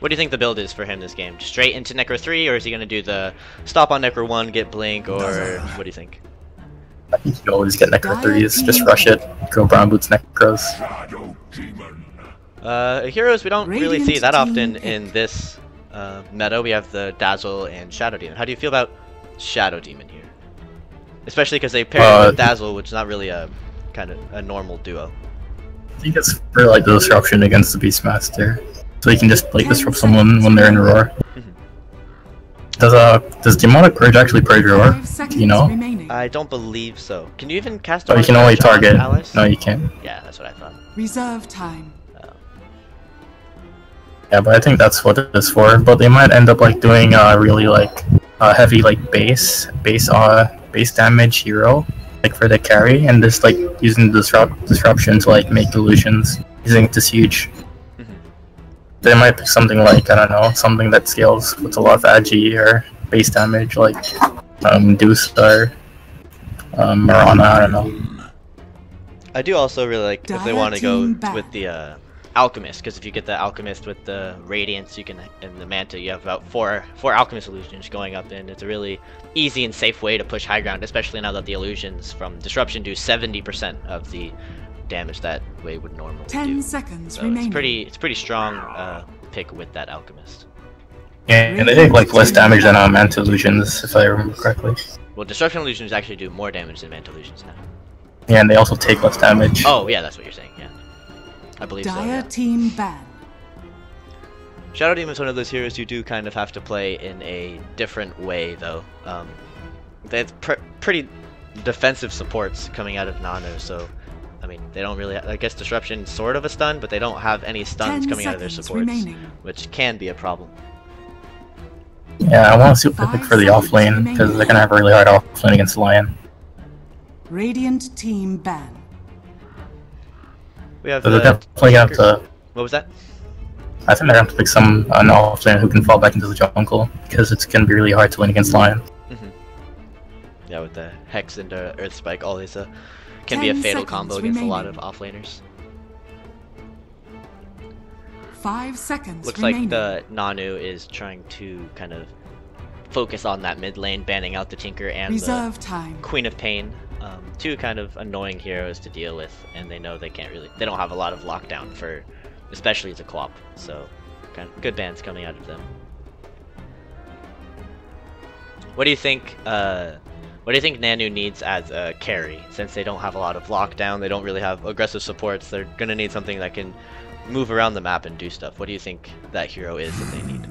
What do you think the build is for him this game? Straight into Necro 3, or is he going to do the stop on Necro 1, get Blink, or what do you think? I think you always get Necro 3s, just rush it, go Brown Boots Necros. Uh, heroes we don't really see that often pick. in this uh, meta. We have the Dazzle and Shadow Demon. How do you feel about Shadow Demon here? Especially because they pair Uh, with Dazzle, which is not really a kind of a normal duo. I think it's for like the disruption against the Beastmaster. So you can just like Ten disrupt someone when they're in a roar. Does uh does Demonic Purge actually purge roar? Do you know? I don't believe so. Can you even cast? Oh, you can only target. Alice? No, you can't. Yeah, that's what I thought. Reserve time. Yeah, but I think that's what it is for. But they might end up like doing uh really like uh heavy like base base uh base damage hero like for the carry and just like using disrupt disruption to like make illusions using it as huge. They might pick something like I don't know something that scales with a lot of agi or base damage like um Deuce or um Marana. I don't know. I do also really like if they want to go back. with the uh, alchemist, because if you get the alchemist with the radiance, you can and the manta, you have about four four alchemist illusions going up, and it's a really easy and safe way to push high ground, especially now that the illusions from disruption do 70% of the damage that way would normally Ten do. seconds So remaining. it's pretty it's pretty strong uh, pick with that alchemist. Yeah, and they take like less damage than uh, Manta illusions if I remember correctly. Well, disruption illusions actually do more damage than manta illusions now. Yeah, and they also take less damage. Oh yeah, that's what you're saying. Yeah, I believe so. Dire yeah. team ban. Shadow Demon is one of those heroes you do kind of have to play in a different way, though. Um, it's pr- pretty defensive supports coming out of Nano, so I mean they don't really. I guess disruption sort of a stun, but they don't have any stuns Ten coming out of their supports, remaining. which can be a problem. Yeah, I want to see what they pick for the seconds off lane because they're gonna have a really hard off lane against Lion. Radiant team ban. We have So they're the. definitely gonna have to. What was that? I think they're gonna have to pick some an off lane who can fall back into the jungle because it's gonna be really hard to win against Lion. hmm Yeah, with the Hex and uh, Earth Spike, always uh, can be a fatal combo against a lot remaining. of offlaners. Five seconds Looks remaining. like the Nanu is trying to kind of focus on that mid lane, banning out the Tinker and Reserve time. the Queen of Pain. Um, two kind of annoying heroes to deal with, and they know they can't really, they don't have a lot of lockdown for, especially as a co-op. So, kind of good bans coming out of them. What do you think? Uh, what do you think Nanu needs as a carry? Since they don't have a lot of lockdown, they don't really have aggressive supports. They're gonna need something that can move around the map and do stuff. What do you think that hero is that they need?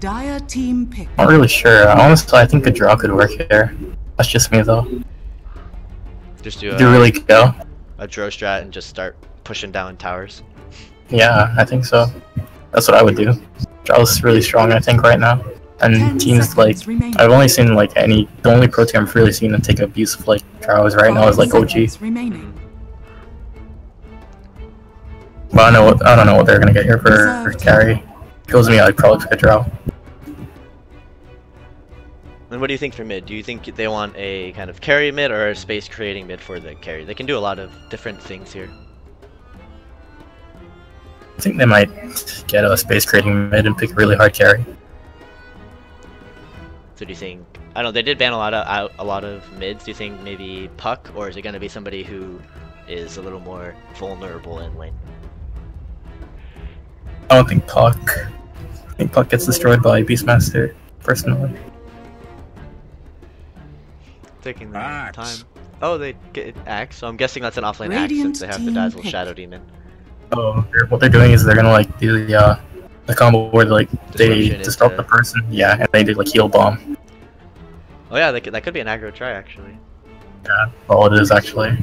Dire team pick. Not really sure. Honestly, I think a Drow could work here. That's just me though. Just do a, Do really go? a Drow strat and just start pushing down towers. Yeah, I think so. That's what I would do. Drow's really strong, I think, right now. Ten And teams like remaining. I've only seen like any the only pro team I've really seen them take abuse of like Drows right now is like Five OG. remaining. But I know what I don't know what they're gonna get here for Reserve carry. Goes to me, I'd probably pick a Drow. And what do you think for mid? Do you think they want a kind of carry mid or a space creating mid for the carry? They can do a lot of different things here. I think they might get a space creating mid and pick a really hard carry. So do you think? I don't know. They did ban a lot of out a lot of mids. Do you think maybe Puck, or is it going to be somebody who is a little more vulnerable in lane? I don't think Puck. I think Puck gets destroyed by Beastmaster, personally. Taking the Axe. time. Oh, they get axe. So I'm guessing that's an offlane axe since they have the dazzle pick. shadow demon. Oh, they're, what they're doing is they're gonna like do the uh, the combo where like they disrupt into- the person, yeah, and they do like heal bomb. Oh yeah, that could, that could be an aggro try actually. Yeah, all it is actually.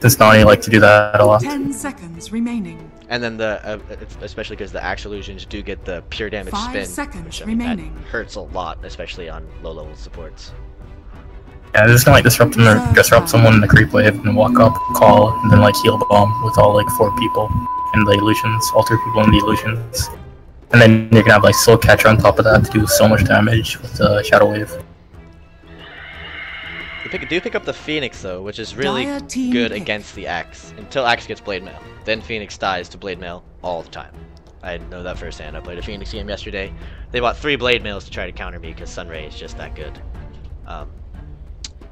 Does Nani like to do that a lot. Ten seconds remaining. And then the uh, especially because the axe illusions do get the pure damage Five spin, seconds which I mean, that remaining. hurts a lot, especially on low level supports. Yeah, they're just gonna like disrupt them or disrupt someone in the creep wave and walk up, call, and then like heal bomb with all like four people and the illusions, all three people in the illusions. And then you're gonna have like Soul Catcher on top of that to do so much damage with the Shadow Wave. You pick, do pick up the Phoenix though, which is really good pick. against the Axe until Axe gets Blade Mail. Then Phoenix dies to Blade Mail all the time. I know that firsthand. I played a Phoenix game yesterday. They bought three Blade Mails to try to counter me because Sunray is just that good. Um,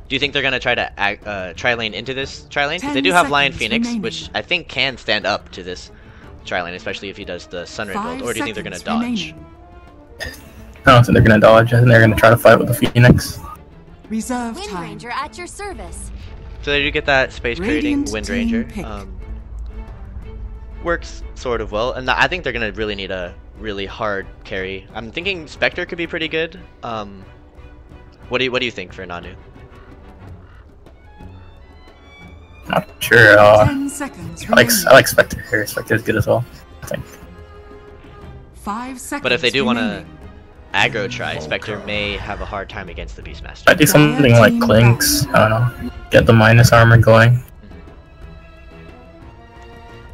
do you think they're gonna try to ag- uh, tri lane into this tri lane? 'Cause they do have Lion Phoenix, remaining. which I think can stand up to this tri lane, especially if he does the Sunray Five build. Or do you think they're gonna dodge? remaining. I don't think they're gonna dodge. I think they're gonna try to fight with the Phoenix. Reserve Wind time. Ranger at your service. So they do get that space creating Radiant Wind Ranger. Um, works sort of well, and I think they're gonna really need a really hard carry. I'm thinking Spectre could be pretty good. Um, what do you what do you think for Nanu? Not sure. Uh, Ten seconds I like. I like Spectre here. Spectre's good as well. I think. Five seconds But if they do wanna- Aggro try, Spectre may have a hard time against the Beastmaster. I do something like Clinkz. I don't know. Get the minus armor going.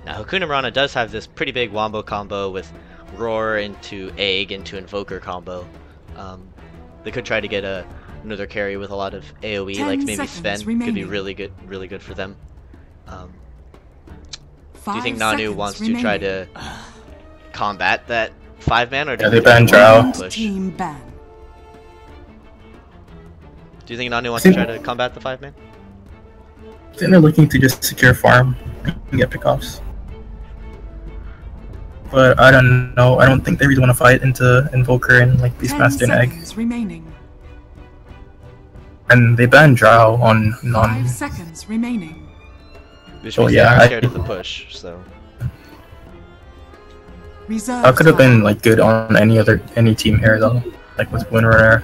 Now Hakuna Mirana does have this pretty big wombo combo with Roar into Egg into Invoker combo. Um, they could try to get a another carry with a lot of AoE, Ten like maybe seconds Sven could be really good, really good for them. Um, do you think Nanu seconds wants to try to combat that five man, or do Yeah, you they think banned they're gonna Drow. Team ban. Do you think Nanu wants to try to combat the five man? I think they're looking to just secure farm and get pickoffs. But I don't know. I don't think they really want to fight into Invoker and like Beastmaster and Egg. remaining. And they banned Drow on non. Five seconds remaining. Which Oh, yeah, they are I- scared of the push. So Reserve That could have been like good on any other any team here though, like with Winrare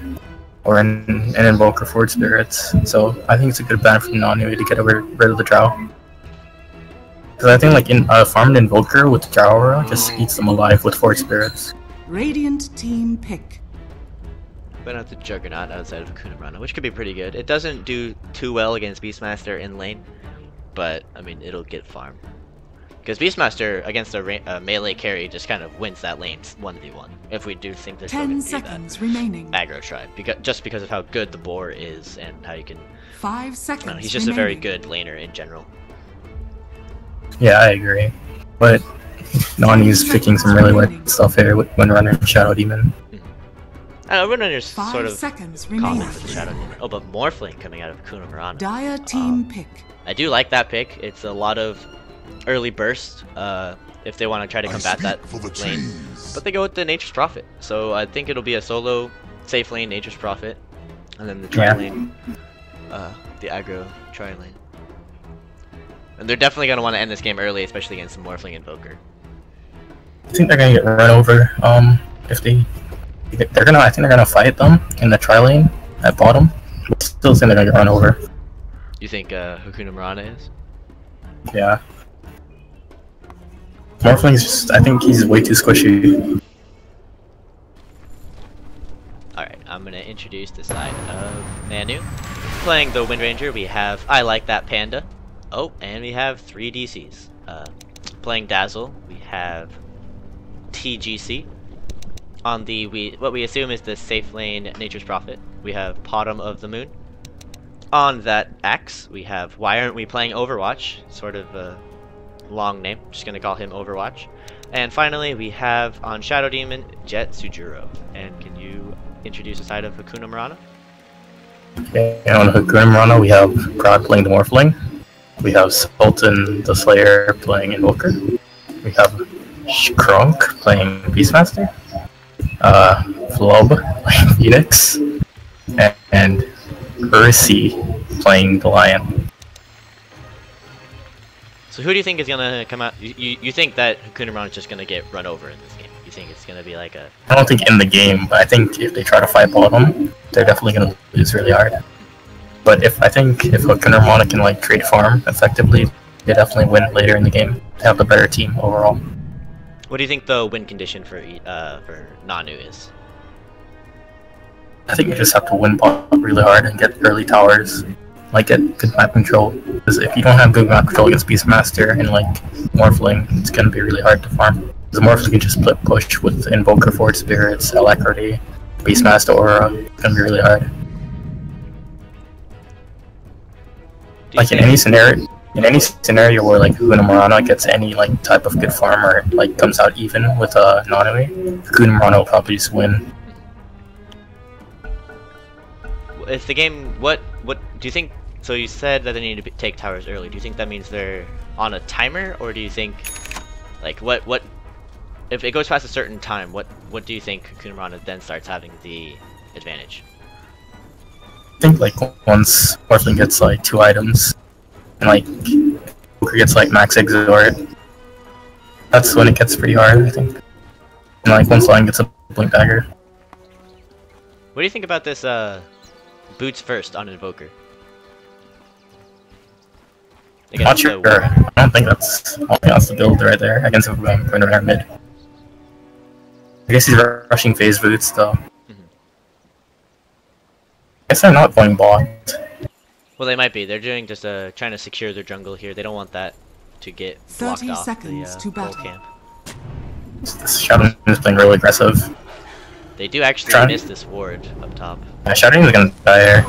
or an, an Invoker Forge Spirits. So I think it's a good ban from Nanu to get over, rid of the Drow. Because I think like in a uh, farmed Invoker with Drow just eats them alive with Forge Spirits. Radiant team pick. But not the Juggernaut outside of Hakuna which could be pretty good. It doesn't do too well against Beastmaster in lane, but I mean it'll get farm. Because Beastmaster against a ra- uh, melee carry just kind of wins that lane 1v1. If we do think they're Ten going to do seconds remaining. that aggro tribe, because just because of how good the boar is and how you can. Five seconds. don't know, he's just a very good laner in general. Yeah, I agree. But Nani's picking some really weird stuff here with Windrunner and Shadow Demon. I don't know, Windrunner's Five sort of seconds common remaining. with the Shadow Demon. Oh, but Morphling coming out of Hakuna Mirana. Dire team Um, pick. I do like that pick. It's a lot of early burst uh, if they want to try to combat that for the lane. trees. But they go with the Nature's Prophet. So I think it'll be a solo safe lane Nature's Prophet. And then the tri Yeah. lane, uh, the aggro tri lane. And they're definitely going to want to end this game early, especially against the Morphling Invoker. I think they're gonna get run over. Um, if they, they're gonna. I think they're gonna fight them in the tri lane at bottom. Still think they're gonna get run over. You think uh, Hakuna Mirana is? Yeah. Morphling's just. I think he's way too squishy. Alright, I'm going to introduce the side of Nanu. Playing the Wind Ranger, we have I Like That Panda. Oh, and we have three DCs. Uh, playing Dazzle, we have TGC. On the we what we assume is the safe lane Nature's Prophet, we have Bottom of the Moon. On that axe, we have Why Aren't We Playing Overwatch? Sort of a long name, just gonna call him Overwatch. And finally, we have on Shadow Demon, Jet Sujuro. And can you introduce the side of Hakuna Mirana? Okay, on Hakuna Mirana, we have Prod playing the Morphling. We have Sultan the Slayer playing Invoker. We have Skrunk playing Beastmaster. Uh, Flub playing Phoenix. And, and Ursi playing the Lion. So who do you think is gonna come out? You, you, you think that Hakuna is just gonna get run over in this game? You think it's gonna be like a I don't think in the game, but I think if they try to fight bottom, they're definitely gonna lose really hard. But if I think if Hakuna can like trade farm effectively, they definitely win later in the game. They have the better team overall. What do you think the win condition for uh for Nanu is? I think you just have to win bot really hard and get early towers, like get good map control. Because if you don't have good map control against Beastmaster and like Morphling, it's gonna be really hard to farm. Because Morphling can just split push with Invoker Forge Spirits, Alacrity, Beastmaster Aura. It's gonna be really hard. Like in any scenario, in any scenario where like Hakuna Mirana gets any like type of good farm or like comes out even with uh, Nanui, will probably just win. If the game, what what do you think? So you said that they need to take towers early. Do you think that means they're on a timer, or do you think, like, what what if it goes past a certain time? What what do you think Kunamarana then starts having the advantage? I think like once Morphling gets like two items, and like Poker gets like max exort, that's when it gets pretty hard. I think. And like once Lion gets a blink dagger, What do you think about this uh, boots first on Invoker? I'm not sure. I don't think that's all he wants to build right there against a um, around mid. I guess he's rushing phase boots though. Mhm. I guess they're not going bot. Well, they might be. They're doing just uh, trying to secure their jungle here. They don't want that to get blocked 30 off seconds the uh, to battle. camp. This Shadow is playing really aggressive. They do actually Try- miss this ward up top. Yeah, Shadow is gonna die here.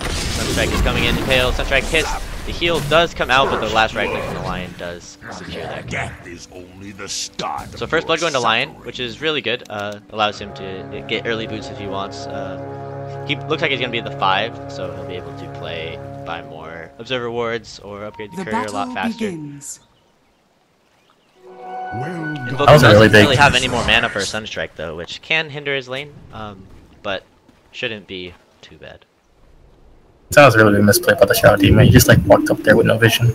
Sunstrike is coming in, Impale, Sunstrike hits. The heal does come out, but the last right click from the Lion does secure that kill. That is only the start. So first blood going to Lion, which is really good. Uh, allows him to get early boots if he wants. Uh, he looks like he's going to be the 5, so he'll be able to play, buy more Observer Wards, or upgrade the, The Courier a lot faster. begins. Well done. Invoker That was a doesn't really big- really have any more mana for Sunstrike though, which can hinder his lane, um, but shouldn't be too bad. That was a really big misplay by the Shadow team. He just like walked up there with no vision,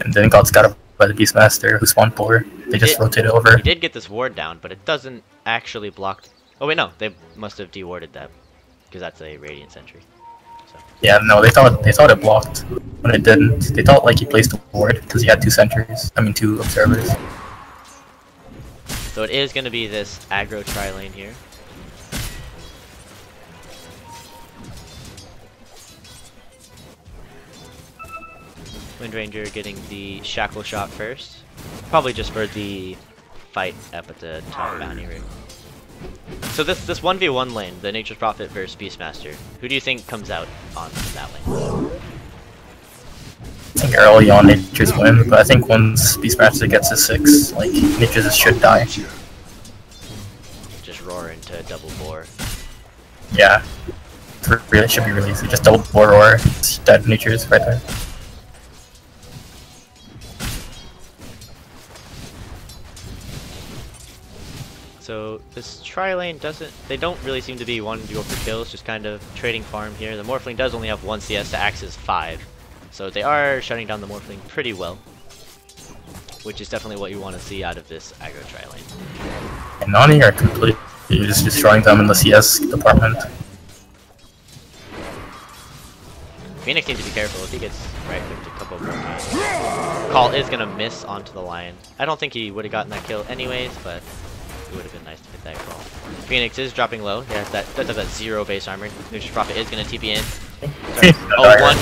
and then got scattered by the Beastmaster who spawned poor. They just It- rotated over. He did get this ward down, but it doesn't actually block. Oh wait, no, they must have dewarded that because that's a Radiant Sentry. Yeah, no, they thought they thought it blocked but it didn't. They thought like he placed a ward because he had two sentries. I mean, two observers. So it is going to be this aggro tri lane here. Windranger getting the Shackle shot first. Probably just for the fight up at the top bounty ring. So this this 1v1 lane, the Nature's Prophet versus Beastmaster, who do you think comes out on that lane? I think early on Nature's win, but I think once Beastmaster gets to six, like Nature's should die. Just roar into double boar. Yeah, It really should be really easy. Just double four or it's dead Nature's right there. So this tri lane doesn't, they don't really seem to be wanting to go for kills, just kind of trading farm here. The Morphling does only have one CS to Axe's five, so they are shutting down the Morphling pretty well, which is definitely what you want to see out of this aggro tri lane. And Nani are completely just destroying them in the CS department. Phoenix needs to be careful if he gets right clicked a couple more times. Call is gonna miss onto the lion. I don't think he would have gotten that kill anyways, but it would have been nice to get that call. Phoenix is dropping low. He has that does have that zero base armor. Nature's Prophet is gonna TP in. Oh, one.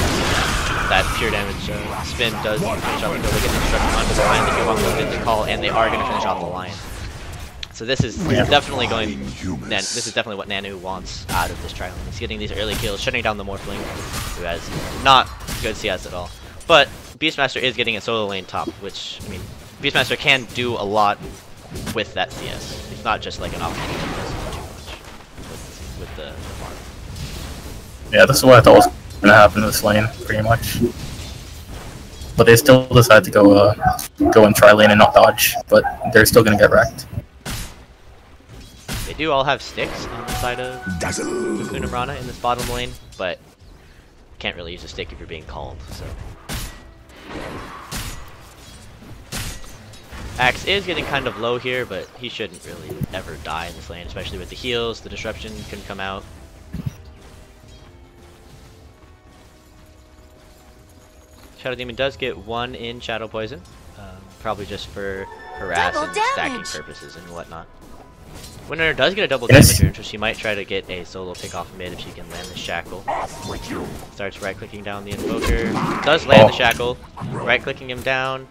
That pure damage uh, spin does finish off the kill. They get the disruption onto the line. They go off the the call, and they are gonna finish off the lion. So this is definitely going. Nan, this is definitely what Nanu wants out of this trial. He's getting these early kills, shutting down the Morphling, who has not good CS at all. But Beastmaster is getting a solo lane top, which I mean, Beastmaster can do a lot with that CS. It's not just like an option that does too much with, with the, the farm. Yeah, this is what I thought was gonna happen in this lane, pretty much. But they still decide to go uh, go and try lane and not dodge, but they're still gonna get wrecked. They do all have sticks on the side of Dazzle. Unimrana in this bottom lane, but can't really use a stick if you're being called, so. Axe is getting kind of low here, but he shouldn't really ever die in this lane, especially with the heals, the disruption can come out. Shadow Demon does get one in Shadow Poison, um, probably just for harass Double and stacking purposes and whatnot. Winner does get a double Yes. damage, so she might try to get a solo pick off mid if she can land the shackle. Starts right clicking down the invoker. Does land the Oh. shackle. Right clicking him down.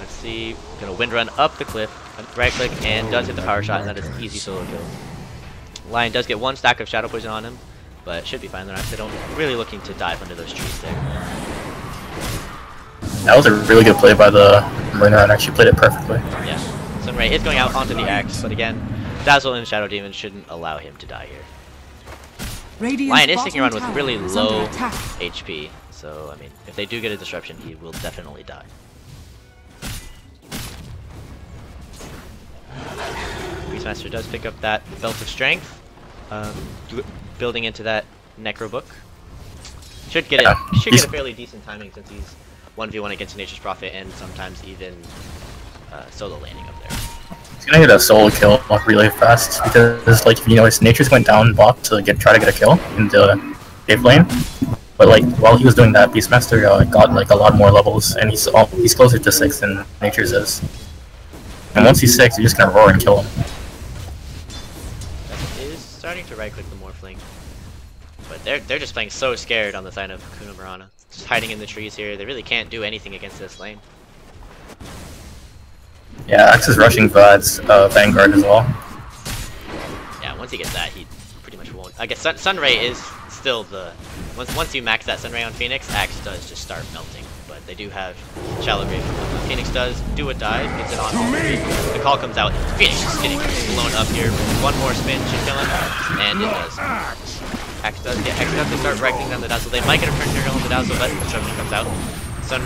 Let's see. Gonna wind run up the cliff. Right click and does hit the power shot, and that is an easy solo kill. Lion does get one stack of shadow poison on him, but should be fine. They're not. They don't really looking to dive under those trees there. That was a really good play by the Marine Run. Actually played it perfectly. Yeah. Sunray is going out onto the axe, but again, Dazzle and Shadow Demon shouldn't allow him to die here. Radiant's Lion is sticking around with really low. HP, so I mean, if they do get a disruption, he will definitely die. Beastmaster does pick up that Belt of Strength, um, building into that Necro Book. Should get Yeah, it. Should he's- get a fairly decent timing since he's one v one against Nature's Prophet and sometimes even uh, solo landing up there. He's gonna get a solo kill really fast because, like, if you notice, Nature's went down bot to get try to get a kill in the cave lane. But like, while he was doing that, Beastmaster uh, got like a lot more levels, and he's all, he's closer to six than Nature's is. And once he's six, you're just gonna roar and kill him. Is starting to right click the Morphling. But they're they're just playing so scared on the side of Kuna Murana. Just hiding in the trees here. They really can't do anything against this lane. Yeah, Axe is rushing Vlad's uh, Vanguard as well. Yeah, once he gets that, he pretty much won't. I guess Sun Sunray is still the once once you max that Sunray on Phoenix, Axe does just start melting. But they do have Shallow Grave. Phoenix does do a dive, gets it on all three. The call comes out, Phoenix is getting blown up here. One more spin should kill him, and it does. Axe does get Axe does to start wrecking down the Dazzle. They might get a turn on the Dazzle, but Disruption comes out. Sun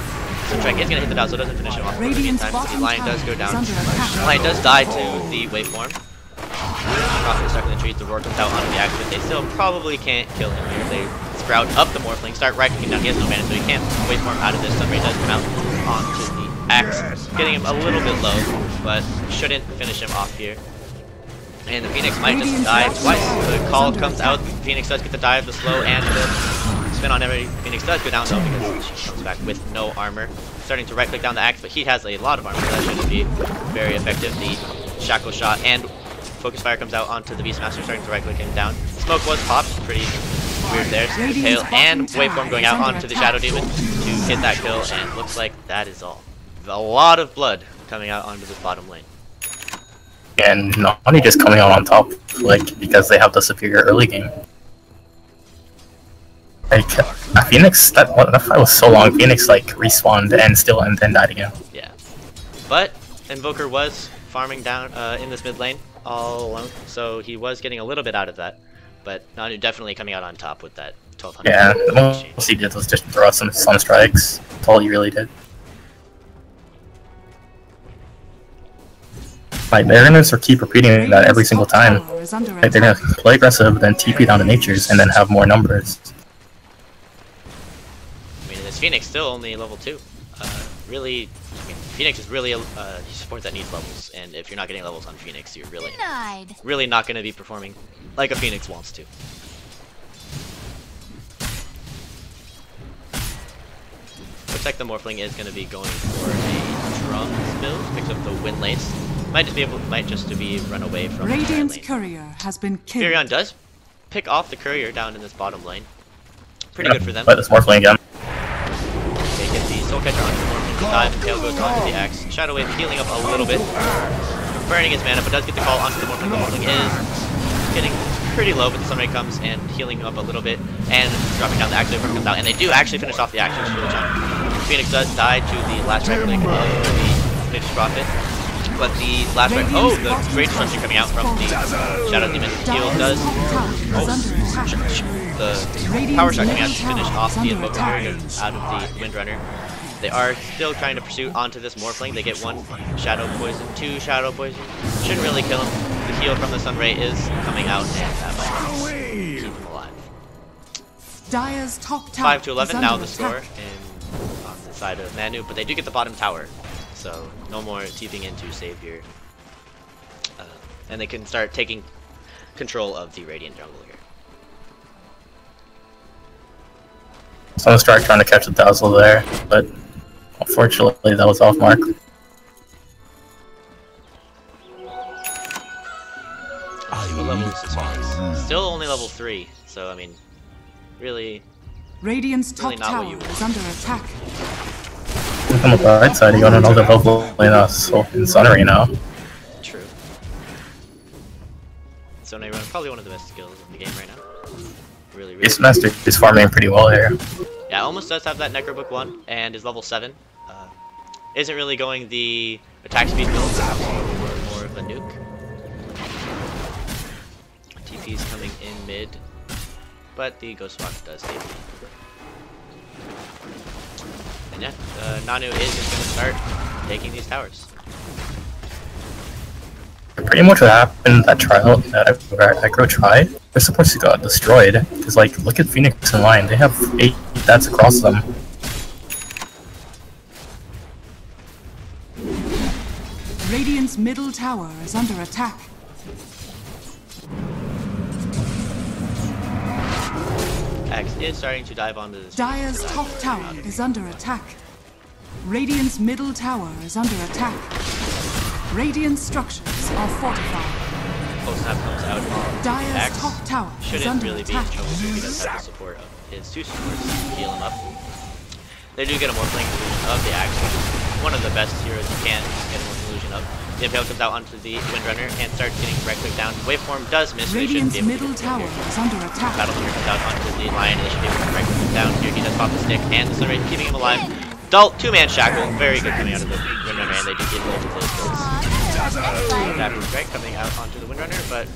Sunstrike is gonna hit the Dazzle, doesn't finish him off. but in the Radiant's meantime, the Lion does go down. is under attack. Lion does die to the waveform. Prophet is stuck in the trees, the roar comes out onto the axe, but they still probably can't kill him here. They sprout up the Morphling, start right clicking down. He has no mana, so he can't waveform out of this. Sunray does come out onto the axe, getting him a little bit low, but shouldn't finish him off here. And the Phoenix might just die twice. The call comes out, Phoenix does get the dive, the slow, and the spin on every Phoenix does go down though because she comes back with no armor. Starting to right click down the axe, but he has a lot of armor, so that shouldn't be very effective. The shackle shot and focus fire comes out onto the Beastmaster, starting to right click him down. Smoke was popped, pretty weird there. Radiant's Tail and waveform going out onto the. Shadow Demon to hit that kill, and looks like that is all. A lot of blood coming out onto this bottom lane. And Nani just coming out on top, like, because they have the superior early game. Like, Phoenix, that, that fight was so long, Phoenix, like, respawned and still and then died again. Yeah. But Invoker was farming down uh, in this mid lane all alone, so he was getting a little bit out of that. But Nanu definitely coming out on top with that 1200. Yeah, the exchange. most he did was just throw out some sun strikes. That's all he really did. Like, they're gonna sort of keep repeating that every single time. tower Like, they're gonna play aggressive, then TP down to Nature's, and then have more numbers. I mean, this Phoenix still only level 2. Uh, really, I mean, Phoenix is really a uh, support that needs levels, and if you're not getting levels on Phoenix, you're really, Denied. really not going to be performing like a Phoenix wants to. Looks like the Morphling is going to be going for a drums build, picks up the Wind Lace. Might just be able, might just to be run away from the Radiant's lane. courier has been killed. Furion does pick off the courier down in this bottom lane. Pretty good for them. But this Morphling again. They get the Soul Catcher onto the Morphling, the dive, and Tail goes onto the Axe. Shadow Wave healing up a little bit, burning his mana, but does get the call onto the Morphling. The Morphling is getting pretty low, but the Sunray comes and healing him up a little bit, and dropping down the Axe Wave comes out, and they do actually finish off the Axe Wave really. Phoenix does die to the last click of the Nature's Prophet. But the last right, oh, the great disruption coming out from the Shadow Demon heal does oh, attack. the power shot coming out to finish off the invoker out of the windrunner. They are still trying to pursue onto this morphling. They get one shadow poison, two shadow poison. Shouldn't really kill him. The heal from the sun ray is coming out, and that might keep him alive. Dyer's top tower Five to eleven now. The score and on the side of Manu, but they do get the bottom tower, so no more TPing into savior, uh, and they can start taking control of the radiant jungle here. Someone started trying to catch the Dazzle there, but unfortunately that was off mark. What level is this my one? room. Still only level 3, so I mean, really, Radiant's top Really not tower is under attack. Look on the right side, you got another level in uh, so in Sunray now. true. So run probably one of the best skills in the game right now. Really, really. Beastmaster is farming pretty well here. Yeah, almost does have that Necrobook 1 and is level 7. Uh, isn't really going the attack speed build, more, of a nuke. TP is coming in mid, but the Ghost Fox does take. And yeah, uh, Nanu is just going to start taking these towers. Pretty much what happened that trial that Aggro tried, their supports got destroyed. Because, like, look at Phoenix in line. They have eight that's across them. Radiant's middle tower is under attack. X is starting to dive onto this. Dire's top tower is under attack. Radiant's middle tower is under attack. Radiant structures are fortified. Snap comes out. Axe top tower shouldn't under really be in attack. trouble if he does have the support of his two supports to heal him up. They do get a Morphling of the Axe, which is one of the best heroes you can get a Morphling illusion of. The Impale comes out onto the Windrunner and starts getting right click down. Waveform does miss, they shouldn't Radiant's to middle get the kill tower here. is under attack. Battlefield comes out onto the Lion, they should be able to right click down. Here he does pop the stick, and the Sunray keeping him alive. Dalt, two-man shackle, very good coming out of the Windrunner, and they do get both of those kills. Adaptive Strike coming out onto the Windrunner, but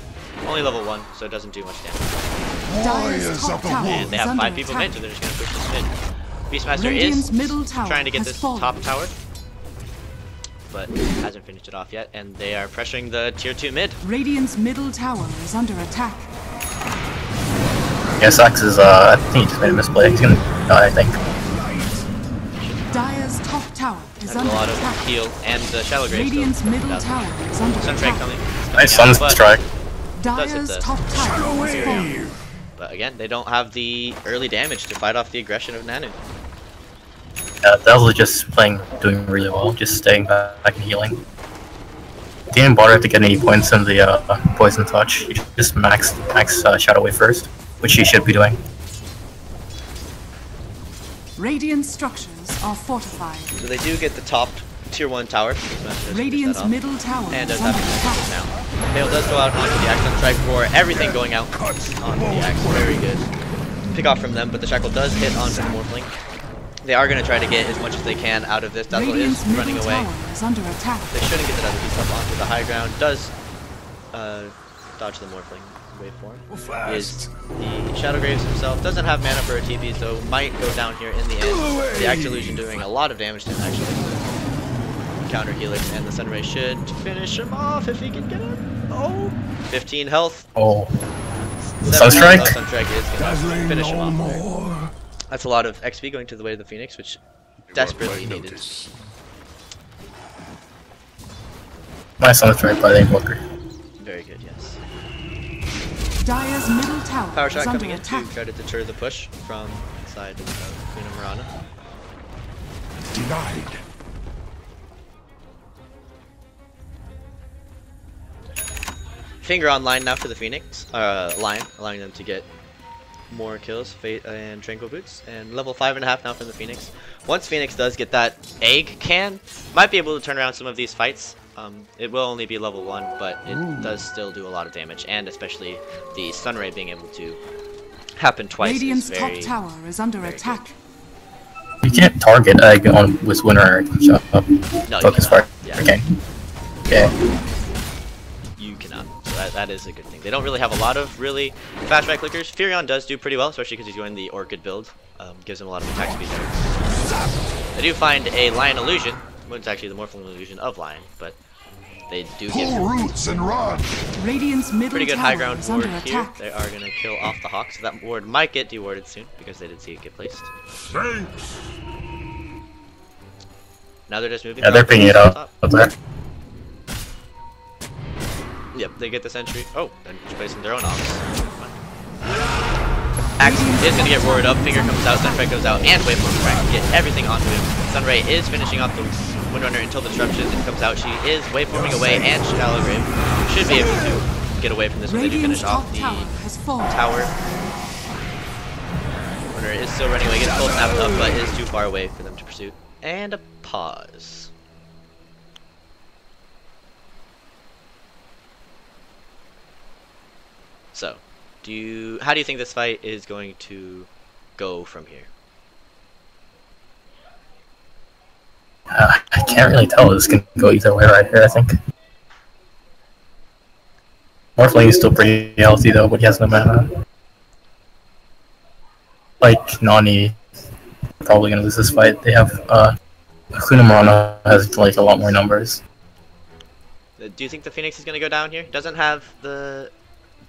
only level 1, so it doesn't do much damage. Warriors of the. And they have five people attack. mid, so they're just gonna push this mid. Beastmaster Radiant's is middle tower trying to get this fallen. top tower, but hasn't finished it off yet, and they are pressuring the tier 2 mid. Radiant's middle tower is under attack. Yeah, Sax is, uh, I think he just made a misplay. He's gonna die, I think. Is Has a under lot of heal, and the shallow grave Radiant's still middle tower is under Sunstrike attack. coming. coming Nice out, Sun's but, strike. does hit Dire's the- top tower is fallen. but again, they don't have the early damage to fight off the aggression of Nanu. Yeah, Dazzle is just playing, doing really well, just staying back and healing. Didn't bother to get any points in the uh, poison touch. He just max max uh, Shadow Wave first, which he should be doing. Radiant structures are fortified. So they do get the top tier 1 tower. Beastmaster does finish that Radiant's middle tower And is does have now. Bale does go out onto the Axe on Strike for everything going out onto the Axe. Very good. Pick off from them, but the Shackle does hit onto the Morphling. They are going to try to get as much as they can out of this. Is Radiant's running middle away. is under attack. They shouldn't get that other piece up onto the high ground. Does uh, dodge the Morphling waveform. Is the Shadow Graves himself. Doesn't have mana for a TP, so might go down here in the end. The Axe Illusion doing a lot of damage to him actually. Counter Helix and the Sunray should finish him off if he can get him. Oh, 15 health. Oh, Seven Sunstrike? health. Sunstrike is gonna Dazzling finish him no off. more. That's a lot of XP going to the way of the Phoenix, which desperately By needed. notice. nice Sunstrike by the Invoker. Very good, yes. Dire's middle tower Power shot under coming in attack. to try to deter the push from inside of Queen of Marana. Denied. Finger online now for the Phoenix, uh, Lion, allowing them to get more kills, Fate and Tranquil Boots, and level five and a half now from the Phoenix. Once Phoenix does get that egg can, might be able to turn around some of these fights. Um, it will only be level one, but it does still do a lot of damage, and especially the Sunray being able to happen twice Radiant's is very. top tower is under very attack. You can't target Egg on with Winter shut up. No, Focus fire. Yeah. Okay. Yeah. you cannot. So that, that is a good thing. They don't really have a lot of really fast right clickers. Furion does do pretty well, especially because he's going the Orchid build. Um, gives him a lot of attack speed there. They do find a Lion Illusion. Well, it's actually the Morphling Illusion of Lion, but they do give Pull him roots and run. Radiant's middle pretty good high ground ward here. attack. They are going to kill off the Hawk, so that ward might get dewarded soon, because they didn't see it get placed. Thanks. Now they're just moving Yeah, they're around picking it up up there. Yep, they get the sentry. Oh, and just placing their own ops. Axe is gonna get roared up, Finger comes out, Sunray goes out, and Waveform trying to get everything onto him. Sunray is finishing off the Windrunner until the disruption comes out. She is waveforming away, and Shallow Grave should be able to get away from this when they do finish off the tower. Windrunner is still running away, gets full snapped up, but is too far away for them to pursue. And a pause. So, do you? How do you think this fight is going to go from here? Uh, I can't really tell. This can go either way right here, I think. Morphling is still pretty healthy though, but he has no mana. Like Nani, probably gonna lose this fight. They have uh, Morana has like a lot more numbers. Uh, Do you think the Phoenix is gonna go down here? Doesn't have the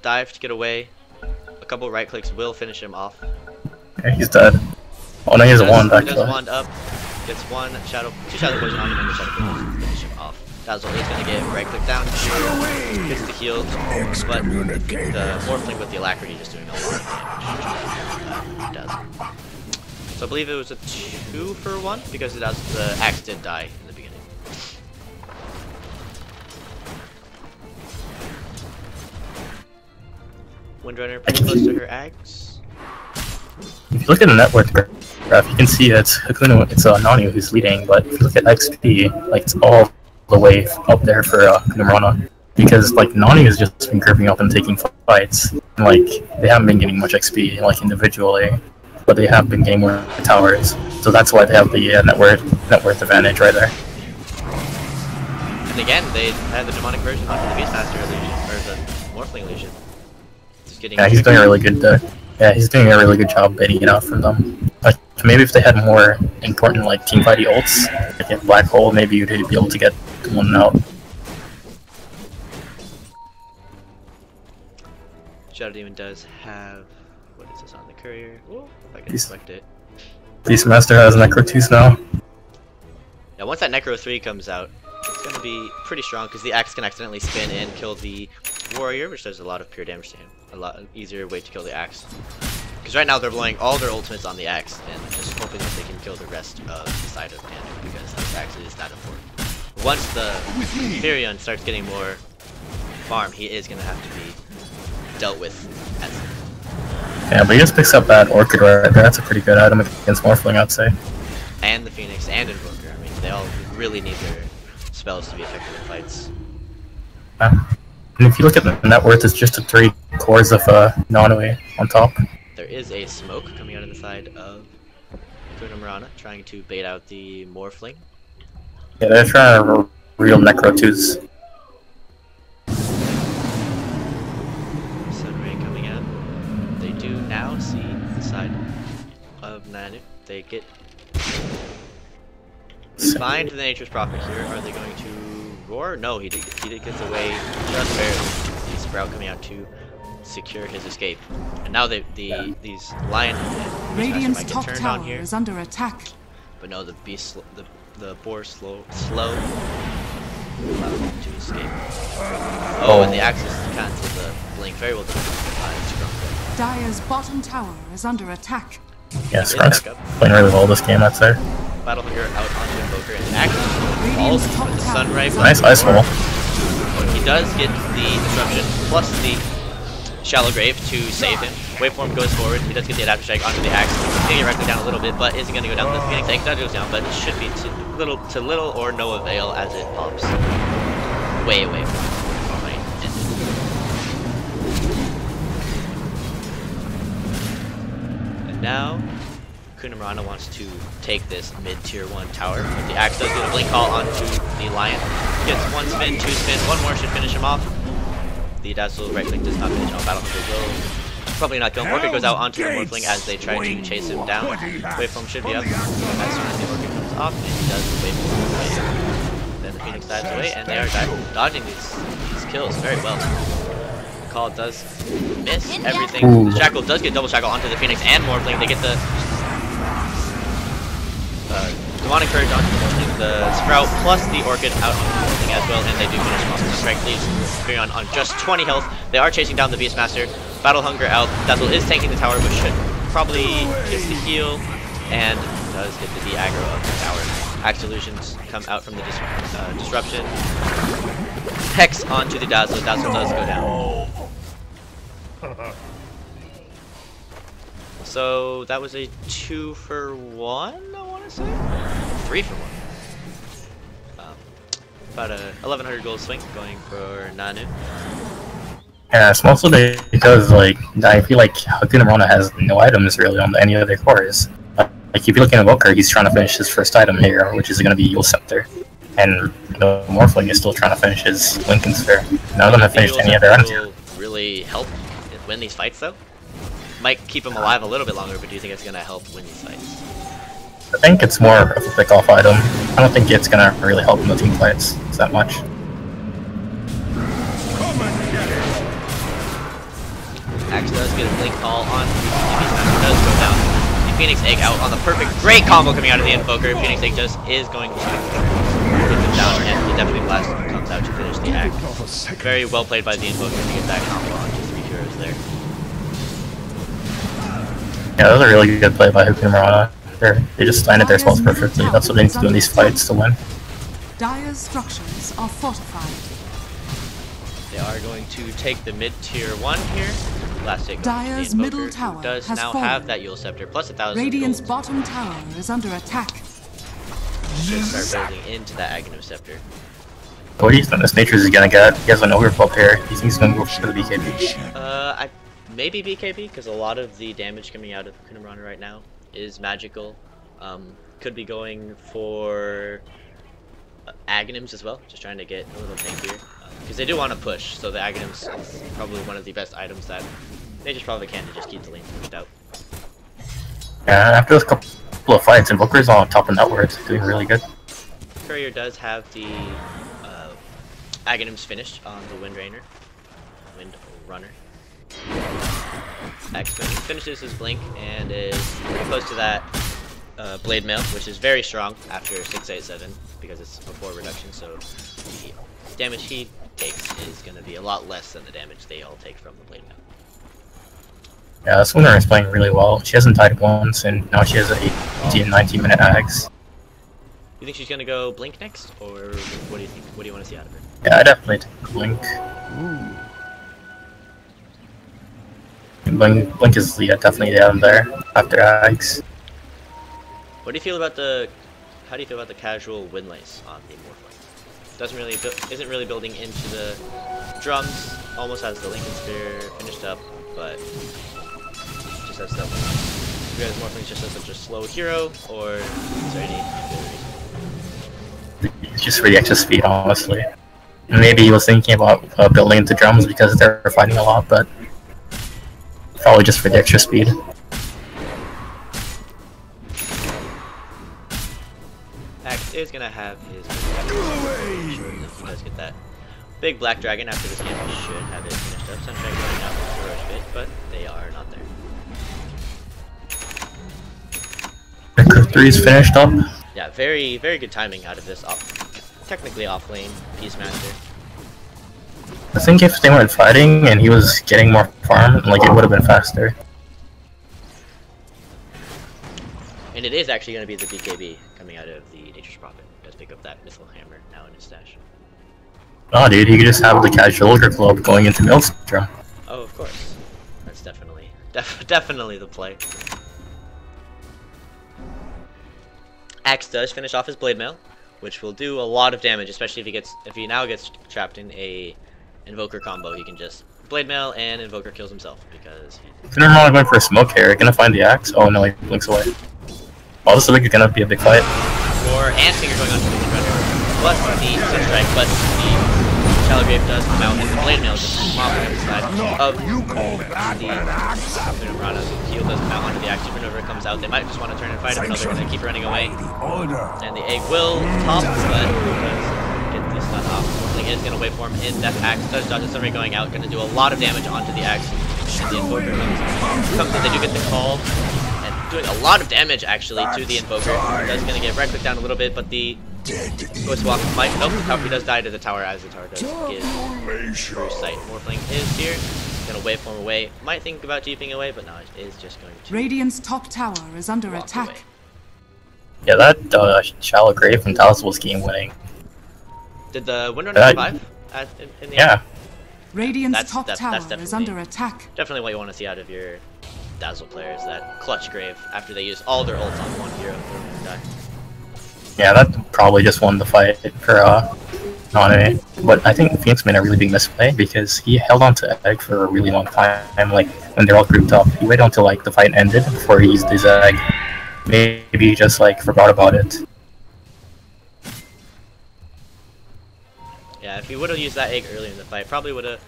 dive to get away. A couple right clicks will finish him off. Yeah, he's dead. Oh no, he has a Does- wand Does actually. wand up, gets one shadow, two shadow poison on him, and the shadow poison will finish him off. Dazzle is gonna get right click down, gets the heal, but the Morphling with the alacrity just doing a lot of damage. Uh, Dazzle. So I believe it was a two for one because it has, the axe did die in the beginning. Windrunner pretty close to her axe. If you look at the net worth graph, you can see it's Hakuna, it's uh, Nani who's leading, but if you look at XP, like it's all the way up there for uh, Because like Nani has just been grouping up and taking fights, and, like they haven't been getting much XP like individually, but they have been getting more towers. So that's why they have the uh, net worth net worth advantage right there. And again, they had the demonic version onto the Beastmaster illusion, or the Morphling illusion. Just getting Yeah, he's doing a really good. Uh, yeah, he's doing a really good job baiting it out from them. Like maybe if they had more important like team fighty ults, like in Black Hole, maybe you'd be able to get one out. Shadow Demon does have what is this on the courier? Whoa, if I can He's- select it. Beastmaster has Necrotus now. Yeah, once that Necro 3 comes out, it's gonna be pretty strong because the axe can accidentally spin and kill the warrior, which does a lot of pure damage to him. A lot easier way to kill the axe. Because right now they're blowing all their ultimates on the axe and just hoping that they can kill the rest of the side of Panda because this axe is that important. Once the Furion starts getting more farm, he is gonna have to be dealt with as Yeah, but he just picks up that Orchid right there. That's a pretty good item against Morphling, I'd say. and the Phoenix and Invoker. I mean, they all really need their spells to be effective in fights. Yeah. And if you look at the net worth, it's just the three cores of uh, Nanui on top. There is a smoke coming out of the side of Kuna Murana, trying to bait out the Morphling. Yeah, they're trying to real Necrotus. Sunray coming out. They do now see the side of Nanu. They get find the Nature's Prophet here. Are they going to roar? No, he did, he did gets away just barely. The Sprout coming out to secure his escape. And now they, the these lion and Radiant's might get top tower on here. is under attack. But no, the beast, the the boar slow, slow, allow him to escape. Oh, and the axis cancels the blink. Very well done. Uh, Skrunk. Dire's bottom tower is under attack. Yeah, Is Skrunk's playing really well this game, I'd say. Battle Hunger out onto Invoker, and the axis falls Radiant's the tower Sunray. is Nice ice wall. He does get the disruption plus the shallow grave to save him. Waveform goes forward. He does get the Adaptive Strike onto the axe. Taking it directly down a little bit, but isn't going to go down. The Phoenix Egg does goes down, but it should be to little to little or no avail as it pops way away from from my ended. And now, Kunamurana wants to take this mid-tier 1 tower, but the axe does get a blink call onto the lion. Gets one spin, two spin, one more should finish him off. The Dazzle right click does not finish him off. Battle Hunger will probably not kill him. Orchid goes out onto the Morphling as they try to chase him down. Waveform should be up as soon as the Orchid comes off, and he does waveform away. Then the Phoenix dives away, and they are dodging these, these kills very well. Call does miss everything. The Shackle does get double shackle onto the Phoenix and Morphling. They get the uh, Demonic Purge onto the Sprout plus the Orchid out onto the Morphling as well, and they do finish off. The Strike leaves Furion on just 20 health. They are chasing down the Beastmaster. Battle Hunger out. Dazzle is tanking the tower, but should probably get the heal, and does get the de-aggro of the tower. Axe Illusions come out from the dis uh, Disruption. Hex onto the Dazzle. Dazzle does go down. So that was a two for one, I want to say? Three for one. Um, about a 1100 gold swing going for Nanu. Yeah, it's mostly because like I feel like Hakuna Mirana has no items really on any of their cores. Like if you look at Invoker, he's trying to finish his first item here, which is going to be Eul's Scepter. And the Morphling is still trying to finish his Linken's Sphere. None of them have finished any of their Scepter ends yet. will really help win these fights though. Might keep him alive a little bit longer, but do you think it's gonna help win these fights? I think it's more of a pick off item. I don't think it's gonna really help in the team fights that much. Come and get it. Axe does get a blink call on does go down. The Phoenix Egg out on the perfect, great combo coming out of the Invoker. Phoenix Egg just is going to put them down, and the Deafening Blast comes out to finish the act. Not a second. Very well played by the Invoker to get that combo Yeah, that was a really good play by Haku Murata. They're, they just landed their spells perfectly. That's what they need to do in these fights to win. Dire's structures are fortified. They are going to take the mid tier one here. Last take goes to Dire's middle tower does has now fallen. have that Eul's Scepter plus a thousand Radiant's gold. bottom tower is under attack. Start building into that Aghanim Scepter. What do you think this Nature's is gonna get? He has an overflow pair. He thinks he's gonna go for the BKB. Uh, I maybe BKB because a lot of the damage coming out of Kunamurana right now is magical. Um, could be going for uh, Aghanims as well, just trying to get a little tankier. Because they do want to push, so the Aghanims is probably one of the best items that they just probably can to just keep the lane pushed out. Yeah, after those couple of fights, Invoker's on top of network, doing really good. Courier does have the uh, Aghanims finished on the Wind Rainer. Wind Runner. Axe finishes his blink and is pretty close to that uh, blade mail, which is very strong after 687 because it's before reduction. So the damage he takes is going to be a lot less than the damage they all take from the blade mail. Yeah, this winner is playing really well. She hasn't died once, and now she has a 18, 19 minute ags. You think she's going to go blink next, or what do you think? What do you want to see out of her? Yeah, I definitely Blink. Blink, Blink is definitely down there after ags. What do you feel about the? How do you feel about the casual win lace on the Morphling? Doesn't really isn't really building into the drums. Almost has the Linken's Sphere finished up, but just has stuff. You guys Morphling's just as such a slow hero, or is there any? It's just for the extra speed, honestly. Maybe he was thinking about uh, building into drums because they're fighting a lot, but probably just for the extra speed. Axe is gonna have his. He does get that big black dragon after this game. Should have it finished up. Sunshine going out with the bit, but they are not there. 3 is finished up. Yeah, very, very good timing out of this off, technically off lane Beastmaster. I think if they weren't fighting and he was getting more farm, like it would have been faster. And it is actually going to be the BKB coming out of the Nature's Prophet. Does pick up that Mithril Hammer now in his stash. Oh, dude, he could just have the casual ogre club going into Maelstrom. Oh, of course. That's definitely, def definitely the play. Axe does finish off his blade mail, which will do a lot of damage, especially if he gets if he now gets trapped in a invoker combo. He can just blade mail and invoker kills himself because he, Didn't really going for a smoke here. Gonna find the axe. Oh no, he blinks away. Oh, this is like gonna be a big fight. or Handfinger going on to the runner, plus the Sunstrike, plus the Shallow Grave does come out, and the blade mail just mopping up the side of You call that the an axe? Supernova. Heal does come out onto the axe. Supernova comes out. They might just want to turn and fight him, but they're going to keep running away. And the egg will top, but does get the stun off. Like it is going to wait for him in Death Axe. Does dodge the Sunray going out. Going to do a lot of damage onto the axe. And the Invoker comes, comes in. They do get the call. And doing a lot of damage actually to the Invoker. Does going to get right click down a little bit, but the Dead Ghost Walk might. Nope, the tower, he does die to the tower as the tower does give Evacuation. first sight. Morphling is here. Gonna wave form away. Might think about jeeping away, but no, it is just going to Radiant's top tower is under attack. away. Yeah, that uh, shallow grave from Talos was game winning. Did the Windrunner Uh, survive at, in, in the Yeah, end? Radiant's That's- top that- tower that's is under attack. Definitely what you want to see out of your Dazzle players. That clutch grave after they use all their ults on one hero. and die. yeah, that probably just won the fight for uh, Nane. But I think Phoenix made a really big misplay because he held on to Egg for a really long time. Like when they're all grouped up, he waited until like the fight ended before he used his Egg. Maybe he just like forgot about it. If he would have used that egg earlier in the fight, probably would have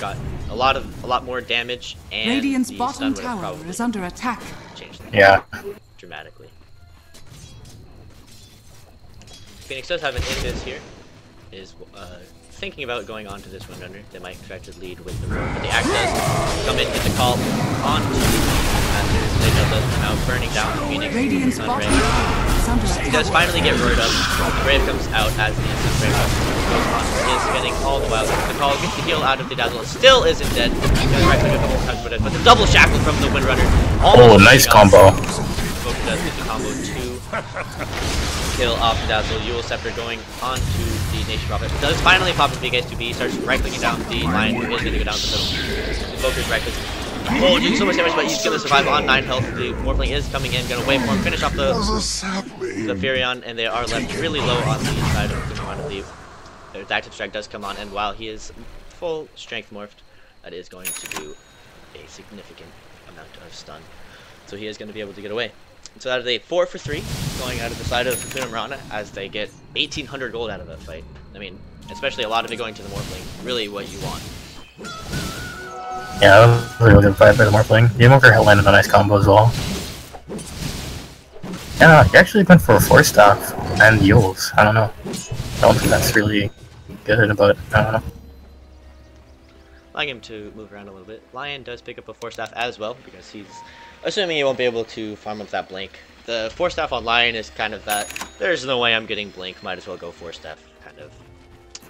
got a lot of a lot more damage and Radiant's the bottom tower probably is under attack. changed the Yeah. dramatically. Phoenix does have an invis here. Is uh, thinking about going on to this Windrunner. They might try to lead with the roar, but the axe does come in, get the call on to Masters. They does does come out, burning down Phoenix. Radiant's Sun Ray. is He does finally get word up. The Brave comes out as the instant Brave comes on. He is getting all the while. The call gets the heal out of the Dazzle. Still isn't dead. Gonna right click a couple times with it, but the double shackle from the Windrunner. Oh, nice got- combo. Boku does get the combo to kill off the Dazzle. Eul's Scepter going on to the Nation Prophet. Does finally pop his big to B. Starts right clicking down the line. Who is going to go down the middle. Boku's right click. Oh, doing so much damage, but he's to survive on 9 health. The Morphling is coming in. Going to wait for. Finish off the There's a sapling. the Furion, and they are left really low on the inside of the one of the. The active strike does come on, and while he is full strength morphed, that is going to do a significant amount of stun. So he is going to be able to get away. So that is a 4 for 3 going out of the side of Hakuna Mirana as they get 1800 gold out of that fight. I mean, especially a lot of it going to the Morphling. Really what you want. Yeah, that was a really good fight by the Morphling. The had landed a nice combo as well. Yeah, he actually went for a Force Staff and Eul's. I don't know. I don't think that's really good, but I don't know. allowing him to move around a little bit. Lion does pick up a Force Staff as well because he's assuming he won't be able to farm up that blink. The Force Staff on Lion is kind of that. There's no way I'm getting blink. Might as well go Force Staff kind of.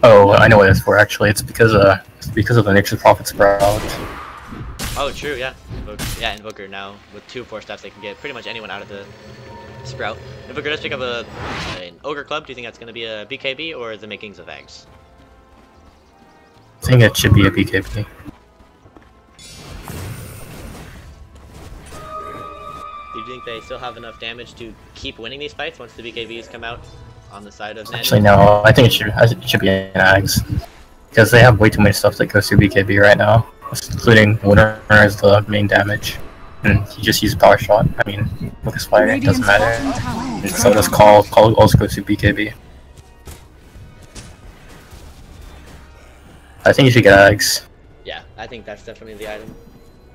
Oh, I know what it's for actually. It's because uh, it's because of the Nature's Prophet sprout. Oh, true. Yeah. Invoker, yeah, Invoker now with two Force Staffs, they can get pretty much anyone out of the sprout. Invoker does pick up a an ogre club. Do you think that's going to be a BKB or the makings of eggs? I think it should be a BKB. Do you think they still have enough damage to keep winning these fights once the BKBs come out on the side of? Actually, no. I think it should. It should be an Ags because they have way too many stuff that goes through BKB right now, including Winner as the main damage, hmm, and he just uses Power Shot. I mean, with Lucas Fire it doesn't matter. And so does Call. Call also goes through BKB. I think you should get Ags. Yeah, I think that's definitely the item.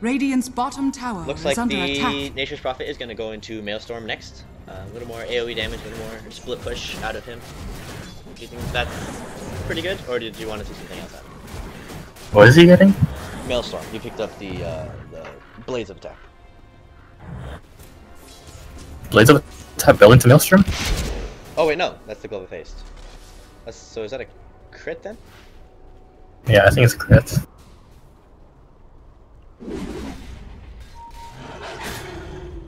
Radiant's bottom tower Looks is like under the attack. Nature's Prophet is going to go into Maelstrom next. Uh, a little more AoE damage, a little more split push out of him. Do you think that's pretty good, or did you want to see something else out of him? What is he getting? Maelstrom, you picked up the, uh, the Blades of Attack. Blades of Attack built into Maelstrom? Oh wait, no, that's the Glove of Haste. That's, so is that a crit then? Yeah, I think it's a crit.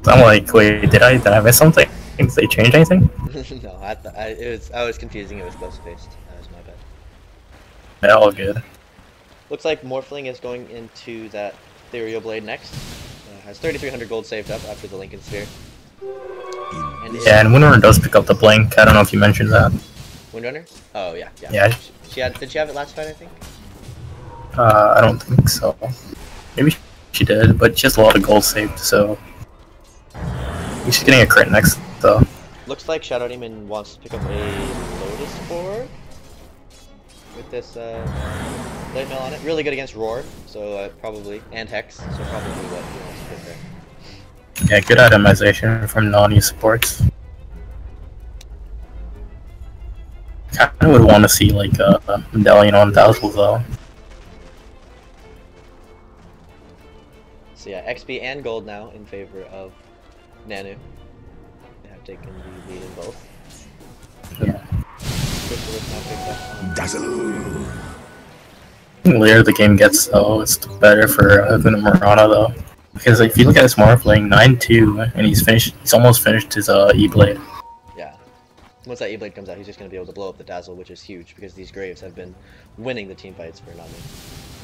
I'm like, wait, did I did I miss something? Did they change anything? no, I, th- I, it was, I was confusing it with Glove of That was my bad. Yeah, all good. Looks like Morphling is going into that Ethereal Blade next. Uh, has 3,300 gold saved up after the Linken's Sphere. And Yeah, and Windrunner does pick up the blink. I don't know if you mentioned that. Windrunner? Oh yeah, yeah. Yeah. She, she had. Did she have it last fight? I think. Uh, I don't think so. Maybe she did, but she has a lot of gold saved, so she's getting a crit next, though. Looks like Shadow Demon wants to pick up a Lotus Orb with this uh, blade mail on it. Really good against Roar, so uh, probably and Hex, so probably what he wants to put there. Yeah, good itemization from non supports. Kinda would want to see like a, a medallion on Dazzle though. So yeah, XP and gold now in favor of Nanu. They have taken the lead in both. Yeah. Crystal is now picked up on Dazzle. The later the game gets though, it's better for Hakuna Mirana though. Because like, if you look at his Morphling, 9-2, and he's finished, he's almost finished his uh, E-Blade. Yeah. Once that E-Blade comes out, he's just going to be able to blow up the Dazzle, which is huge, because these Graves have been winning the team fights for Nanu.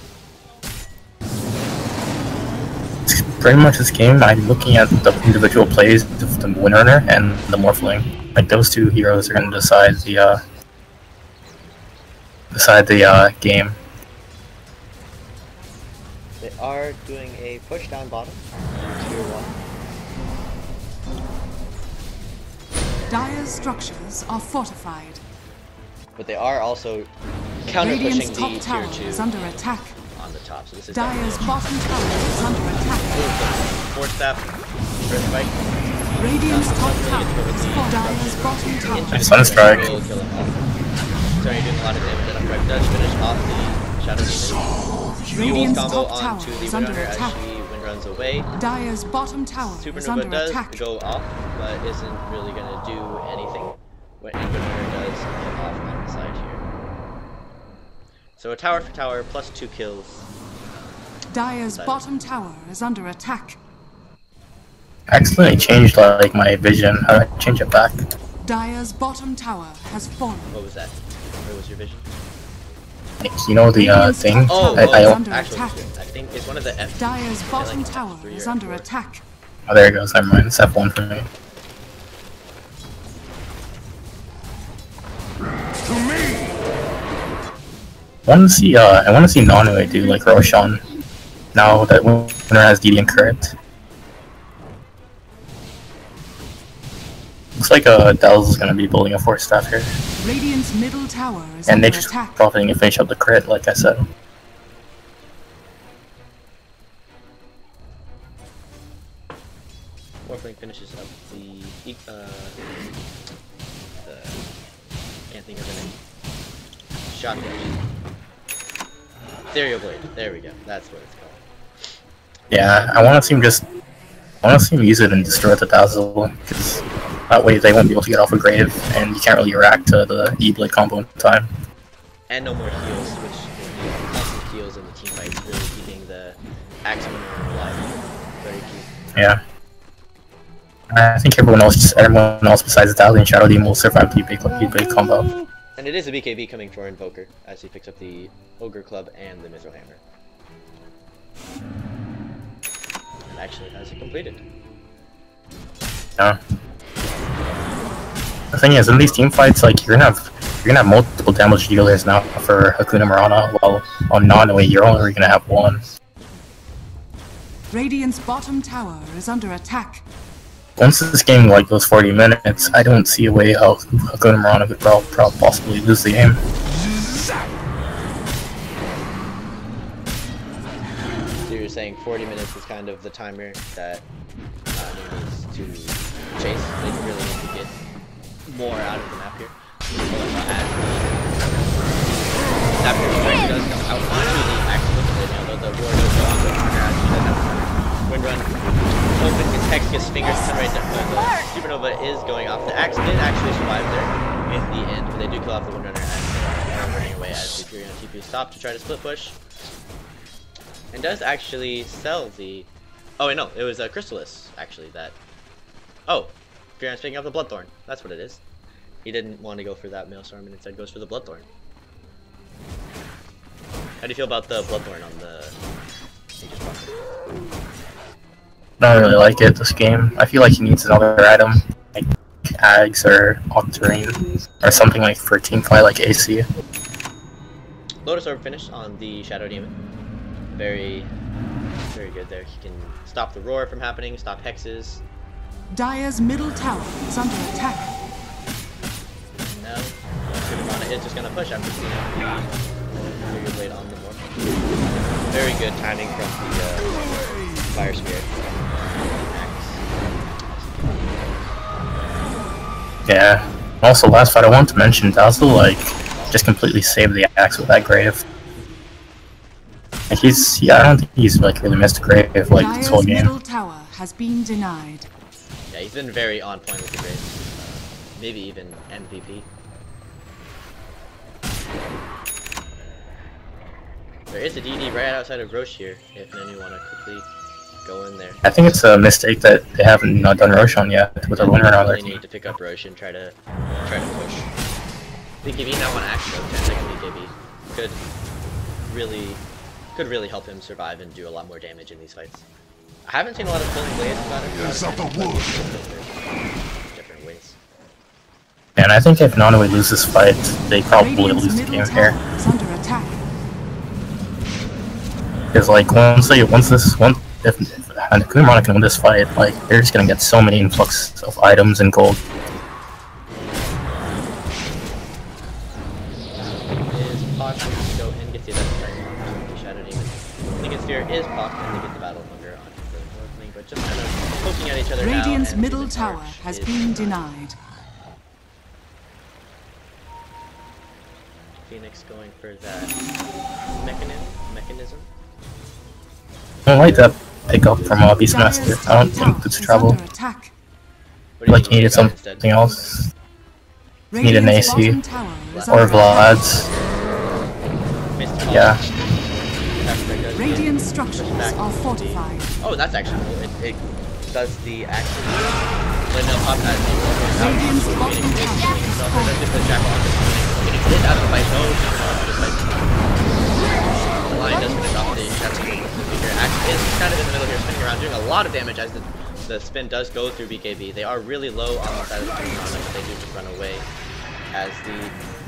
Pretty much this game, I'm looking at the individual plays of the Windrunner and the Morphling. Like those two heroes are going to decide the uh, decide the uh, game. They are doing a push down bottom. Tier 1. Dire's structures are fortified. But they are also counter pushing Radiant's the top tier tower 2 is under attack. On top. So this is Dire's definitely bottom tower is under attack. Four Force staff, first spike. Radiant's top tower is for Dire's bottom tower. Nice Sunstrike. Will kill him. Sorry, you're doing a lot of damage. And Upright does finish off the Shadow Demon. Radiant's combo top tower onto the is under Runner as attack. she wind runs away. Dire's bottom tower is Supernova under does attack. go off, but isn't really going to do anything when Wind Runner does come off on the side here. So a tower for tower, plus two kills. Dire's Silent. bottom tower is under attack. I accidentally changed like my vision. How do I change it back? Dire's bottom tower has fallen. What was that? Where was your vision? You know the uh, Radiant's thing? top Oh, I, I, is oh, under actual attack. I think it's one of the F. Dire's bottom like tower is under F4. attack. oh, there it goes. Never mind. It's F1 for me. To me! I want to see. Uh, I want to see Nanu do like Roshan. Now that winner has DD and Current. Looks like uh, Dells is gonna be building a force staff here, Radiant's middle tower is and under they just attack. profiting and finish up the crit, like I said. Warframe finishes up the. Uh, the. Can't think of the name. Shotgun. Ethereal Blade. There we go. That's what it's called. Yeah, I want to see him just. I want to see him use it and destroy the Dazzle, because that way they won't be able to get off a grave, and you can't really react to the E-Blade combo in time. And no more heals, which constant heals in the team fight really keeping the Axe winner alive. Very key. Yeah. I think everyone else, everyone else besides Dazzle and Shadow Demon will survive the E-Blade E-Blade combo. And it is a BKB coming for Invoker as he picks up the Ogre Club and the Mithril Hammer. And actually has it completed. Yeah. The thing is, in these team fights, like you're gonna have you're gonna have multiple damage dealers now for Hakuna Mirana, while on Nanaue you're only gonna have one. Radiant's bottom tower is under attack. Once this game like goes 40 minutes, I don't see a way how Hakuna Mirana could prob- prob- possibly lose the game. Of the timer that uh, needs to chase. They really need to get more out of the map here. So, does come out onto the and although the does go the Wind Run open, Hex gets fingers to right down. The Supernova is going off. The Axe did actually survive there in the end, but they do kill off the Wind Runner as they are running away as the Furion TP stop to try to split push. And does actually sell the... Oh wait, no, it was a Crystalys, actually, that... Oh, Furion's picking up the Bloodthorn. That's what it is. He didn't want to go for that Maelstrom and instead goes for the Bloodthorn. How do you feel about the Bloodthorn on the... I don't really like it this game. I feel like he needs another item, like Ags or Octarine, or something like for team fight like AC. Lotus Orb finish on the Shadow Demon. Very, very good there. He can stop the Roar from happening, stop Hexes. Dire's middle tower is under attack. And now, Supermana is just gonna push after seeing the Figure Blade on the Morph. Very good timing from the uh, Fire Spirit. Yeah. Also, last fight I want to mention, Dazzle like just completely saved the axe with that grave. Like he's yeah, I don't think he's like really missed a grave like this whole Dire's game. middle tower has been denied. Yeah, he's been very on point with the Graves. Maybe even MVP. There is a DD right outside of Roche here, if any want to quickly go in there. I think it's a mistake that they haven't uh, done Roche Roshan yet with a winner on their really team. need to pick up Roche and try to try to push. BKB now on action though, 10 second BKB. Could really could really help him survive and do a lot more damage in these fights. I haven't seen a lot of killing blades about it. Yes, out the wood. Different ways. And I think if Nanaue loses this fight, they probably lose the game here. tower under attack. Because like once they once this one if and Kumara can win this fight, like they're just gonna get so many influx of items and gold. Tower has been denied. Phoenix going for that mechanism. mechanism. I don't like that pickup from uh, Beastmaster. I don't think it's is travel. under attack. What do you Like needed about instead? something else. Need an AC. bottom tower is Or under. Vlad's. Yeah. That's very good. Radiant structures are fortified. Oh, that's actually cool. It, it does the action. Windmill pop as Radiant's bottom tower is So falling. that's just the jackal on this one. Getting hit out of the no, no, just like the line does finish off the that's a. Action is kind of in the middle here, spinning around, doing a lot of damage as the the spin does go through BKB. They are really low on the side of the they do just run away as the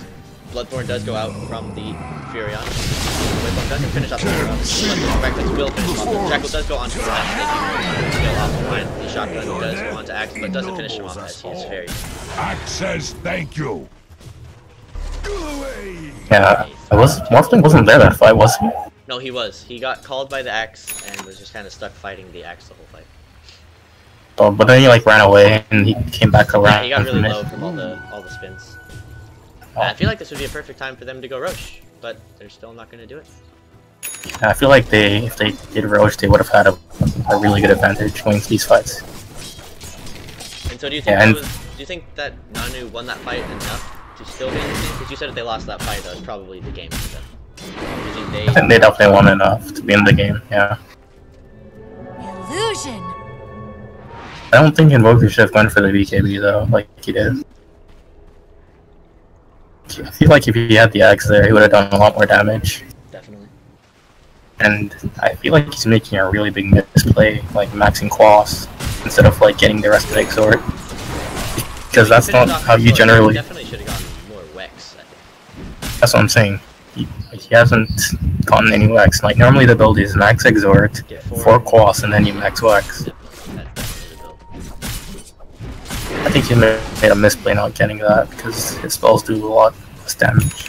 Bloodthorn does go out from the Furion. Bloodthorn doesn't finish off the Furion. Bloodthorn Reckless will finish off the Jackal does go on to the left. They do kill off the line. The shotgun does go on to Axe, but doesn't finish him off as he is very Axe says thank you. Yeah, I was Morphling wasn't there that fight, was he? No, he was. He got called by the axe and was just kind of stuck fighting the axe the whole fight. Oh, but then he like ran away and he came back around. Yeah, he got really from low from all the all the spins. Oh. I feel like this would be a perfect time for them to go Roche, but they're still not going to do it. Yeah, I feel like they, if they did Roche, they would have had a, a really good advantage going to these fights. And so, do you think Yeah, that and- was, do you think that Nanu won that fight enough to still be in the game? Because you said if they lost that fight, that was probably the game for them. Do you think they? I think they definitely won enough to be in the game. Yeah, Illusion. I don't think Invoker should have gone for the BKB though, like he did. I feel like if he had the axe there, he would have done a lot more damage. Definitely. And I feel like he's making a really big misplay, like maxing Quas instead of like getting the rest of the Exort. Because that's not how you generally. Definitely should have gone more Wex. That's what I'm saying. He, he hasn't gotten any Wex. Like normally the build is max Exort, Get four. Quas, and then you max Wex. Yep, that's definitely the build. I think he made a misplay not getting that because his spells do a lot damage.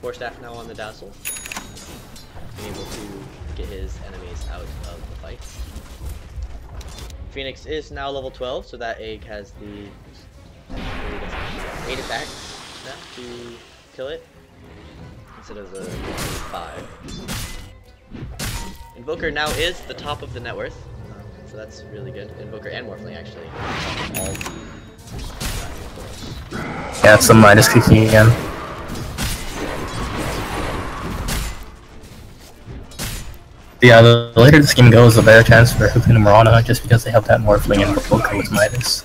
Force Staff now on the Dazzle. Being able to get his enemies out of the fight. Phoenix is now level 12, so that egg has the 8 attack now to kill it. Instead of the 5. Invoker now is the top of the net worth. um, so that's really good. Invoker and Morphling actually. Yeah, it's some minus kicking again. Yeah, the later this game goes, the better chance for Hookun and Marana, just because they have that Morphling and Boka with Midas.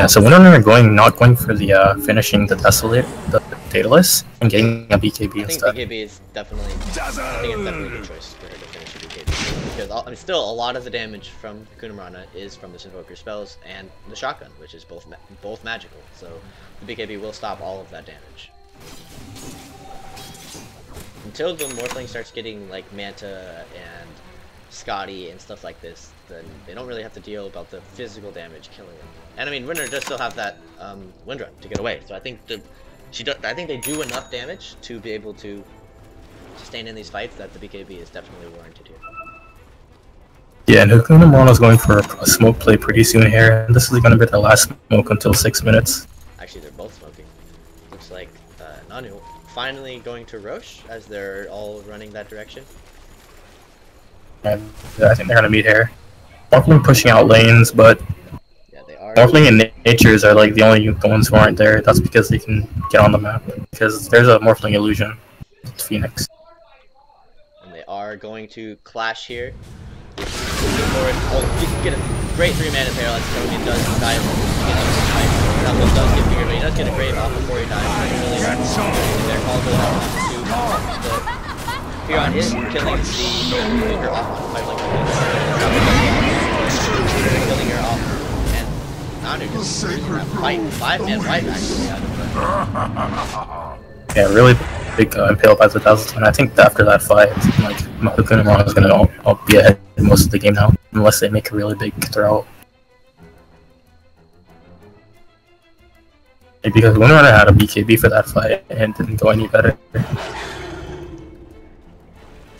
Yeah, so when are going not going for the uh, finishing the Desolate, the Daedalus, and getting a BKB I think instead. BKB is definitely. I think it's definitely a good choice for her to finish BKB because I mean, still a lot of the damage from Kunamarana is from this Invoker spells and the shotgun, which is both ma both magical. So the BKB will stop all of that damage. Until the Morphling starts getting like Manta and Skadi and stuff like this, then they don't really have to deal about the physical damage killing them. And I mean, Winter does still have that um, wind run to get away, so I think the she do, I think they do enough damage to be able to sustain in these fights that the BKB is definitely warranted here. Yeah, and Hookun and Marana's going for a smoke play pretty soon here, and this is going to be their last smoke until 6 minutes. Actually, they're both smoking. Looks like uh, Nanu finally going to Roche as they're all running that direction. And I think they're going to meet here. Morphling pushing out lanes, but Yeah, they are. Morphling and Natures are like the only the ones who aren't there. That's because they can get on the map. Because there's a Morphling illusion. It's Phoenix. And they are going to clash here. Oh, you can get a great three mana. Let's go. It does die. Get up the fight. Double does get fingered, but he does get a grave off before he dies. Really their call goes out to the Huron is killing the off on killing her off not even fight five man fight actually. Yeah, really big uh, impale by the thousand and I think after that fight, like Makukunamura is gonna all, all be ahead most of the game now, unless they make a really big throw. Yeah, because Windrunner had a BKB for that fight and didn't go any better.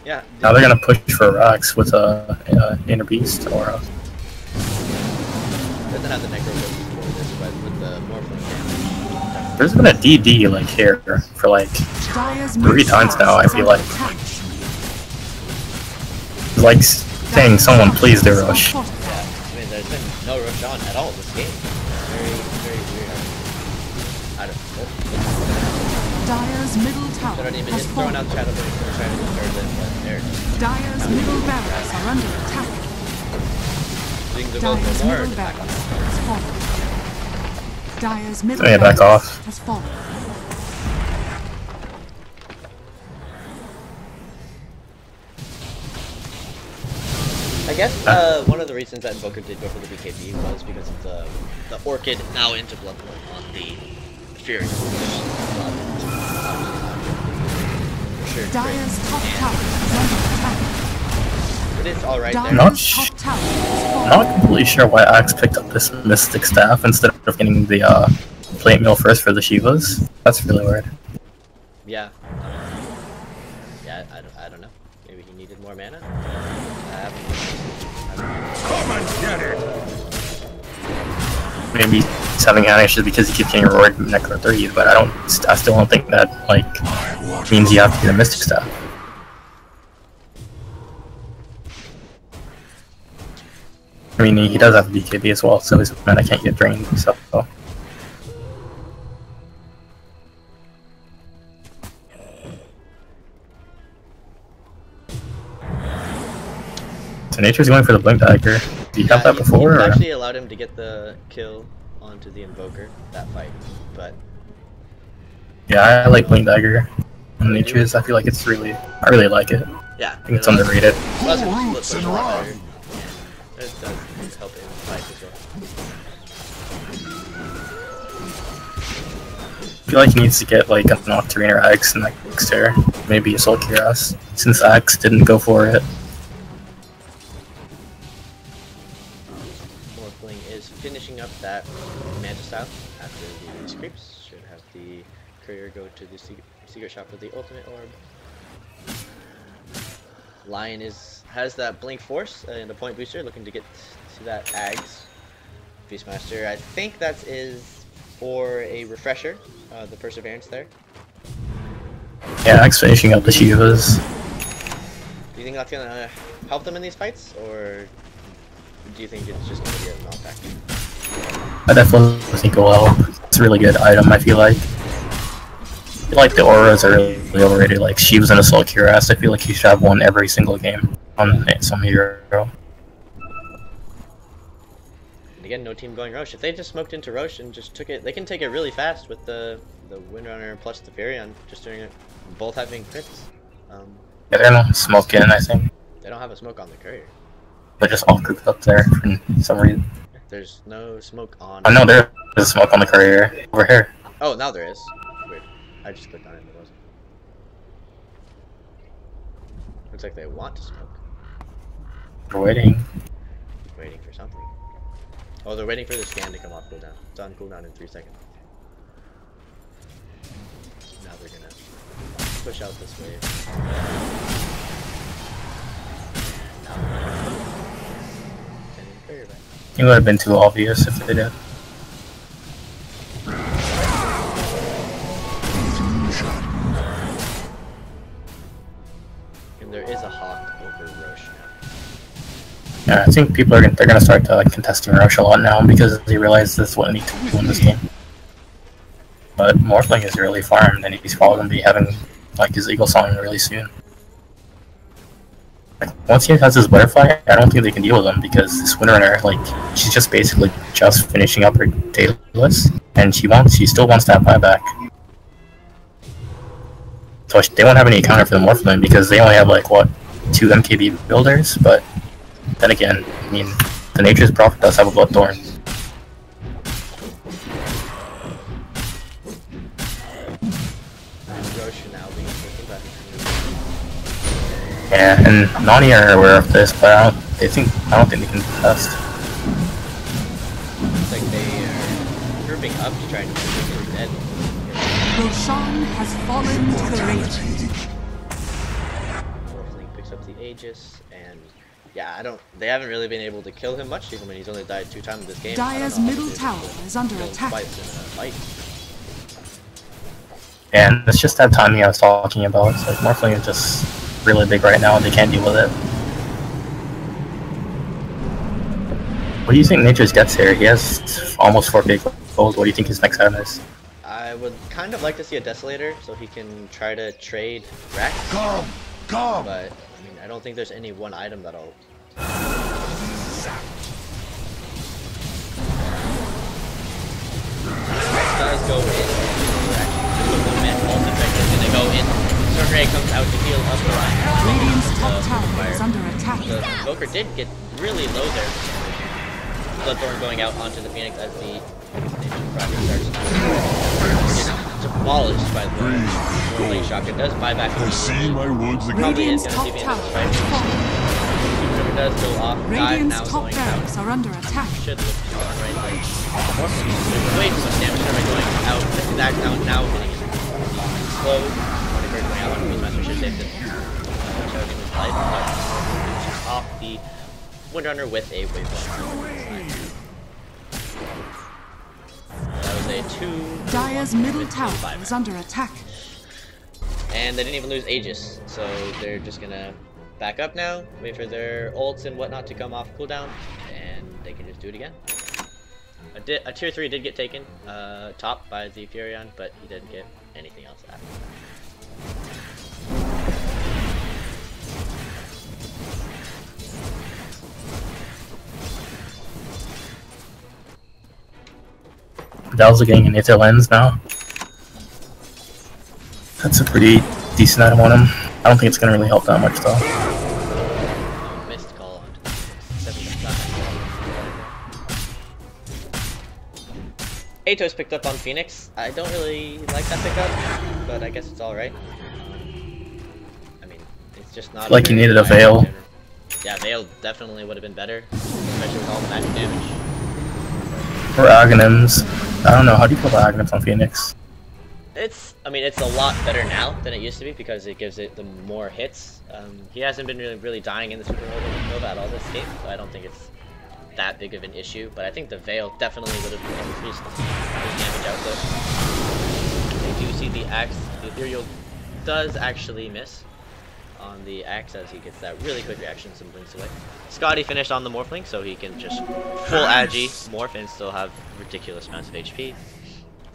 Yeah. Now they're gonna push for rocks with a, a inner beast or a doesn't have the Necro Focus for this, but with the Morphling damage. There's been a DD like here for like Three times now, I feel like. like saying someone please do rush. Yeah, I mean, there's been no rush on at all this game. Very, very weird. I don't know. Dire's middle Should tower have even has hit throwing out Shadow Blade for trying to discard it, but there it is. Dire's middle barracks are under attack. Doing the Dire's for more middle barracks has fallen. Dire's middle Yeah, back barracks off. has fallen. I guess uh, one of the reasons that Invoker did go for the BKB was because of the the Orchid now into Bloodthorn on the Fury. Sure. Dire's top tower is under attack. It is alright there. Not sh- top tower has fallen. I'm not completely sure why Axe picked up this Mystic Staff instead of getting the uh, plate mail first for the Shivas. That's really weird. Yeah. Yeah, I, I, don't, I don't know. Maybe he needed more mana? I Come and get it! Maybe he's having hand issues because he keeps getting roared Necro 3, but I don't, I still don't think that, like, means you have to get a Mystic Staff. I mean, he does have a BKB as well, so his mana can't get drained, and so. So Nature's going for the Blink Dagger. Did you have that before? He Or? actually allowed him to get the kill onto the Invoker, that fight. But Yeah, I like Blink Dagger. And Nature's, I feel like it's really, I really like it. yeah, I think it's underrated. It's Roots and it does help in fight as well. I feel like he needs to get like a Nocturne or Axe next there. Maybe a Soul Cuirass, since Axe didn't go for it. Morphling is finishing up that Manta Style after the creeps. Should have the courier go to the secret, secret shop for the ultimate orb. Lion is has that blink force and a point booster, looking to get to that Ags. Beastmaster, I think that is for a refresher, uh, the perseverance there. Yeah, Axe finishing up the Shivas. Do you think that's gonna help them in these fights, or do you think it's just gonna be a non-factor? I definitely think it will help. It's a really good item, I feel like. I feel like the auras are really overrated. Like Shivas and Assault Cuirass, I feel like you should have one every single game on some hero. And again, no team going Roche. If they just smoked into Roche and just took it, they can take it really fast with the the Windrunner plus the Furion, just doing it, both having crits. Um, Yeah, they're not smoking, I think. they don't have a smoke on the courier. They're just all grouped up there for some reason. There's no smoke on. Oh no, there's a smoke on the courier over here. Oh, now there is. Weird. I just clicked on it and it wasn't. Looks like they want to smoke. We're waiting. Waiting for something. Oh, they're waiting for the scan to come off cooldown. It's on cooldown in three seconds. Now they're gonna push out this wave. Sending the courier back. It would have been too obvious if they did. Yeah, I think people are gonna, they're gonna start to like, contesting Rush a lot now because they realize this is what they need to do in this game. But Morphling is really farmed and he's probably gonna be having like his Eagle Song really soon. Like, once he has his Butterfly, I don't think they can deal with him because this Windrunner, like, she's just basically just finishing up her list and she wants, she still wants that buyback. So they won't have any counter for the Morphling because they only have like what two MKB builders, but then again, I mean, the Nature's Prophet does have a Bloodthorn. And Roche now being taken back. Yeah, and Nani are aware of this, but I don't. They think I don't think they can contest. Looks like they are grouping up to try and take it And Roshan has fallen to the Radiant. Yeah, I don't. They haven't really been able to kill him much, even when he's only died two times this game. I don't Dire's know how middle tower is under attack. twice in a fight. And it's just that timing I was talking about. It's like Morphling is just really big right now and they can't deal with it. What do you think Nature's gets here? He has almost 4 big gold. What do you think his next item is? I would kind of like to see a Desolator so he can try to trade Rex, Come! Come! but I mean, I don't think there's any one item that'll. Does go in. Actually, the movement ult effect is gonna go in. Storm comes out to heal up the line. Radiant's top tower is under attack. The Invoker did get really low there. Bloodthorn going out onto the Phoenix as the project starts to get demolished by the Warlink shock. It does buy back I see my woods again. Probably is Radiant's gonna top see Phoenix tower right. is falling. Superman does go off. Radiant's now top barracks are under attack. Should look run right like There's way too much damage Superman going out. Act out now hitting it. Slow. Whatever going out on Queen's Master save it. His life, but off the Windrunner with a wave That was a two. Dire's middle tower is under attack. And they didn't even lose Aegis, so they're just gonna back up now, wait for their ults and whatnot to come off cooldown, and they can just do it again. A, di a tier 3 did get taken, uh, top by the Furion, but he didn't get anything else after. Dal's getting an Lens now. That's a pretty decent item on him. I don't think it's gonna really help that much though. Missed call Atos picked up on Phoenix. I don't really like that pickup, but I guess it's alright. I mean, it's just not. Like you needed a good item in Veil. general. Yeah, Veil definitely would have been better, especially with all the magic damage. Or Aghanims. I don't know, how do you feel about Aghanims on Phoenix? It's, I mean, it's a lot better now than it used to be because it gives it the more hits. Um, he hasn't been really, really dying in the Supernova Nova at all this game, so I don't think it's that big of an issue. But I think the Veil definitely would have increased his damage output. They do see the axe. The Ethereal does actually miss on the axe as he gets that really quick reaction and blinks away. Skadi finished on the Morphling, so he can just full agi morph and still have ridiculous amounts of HP.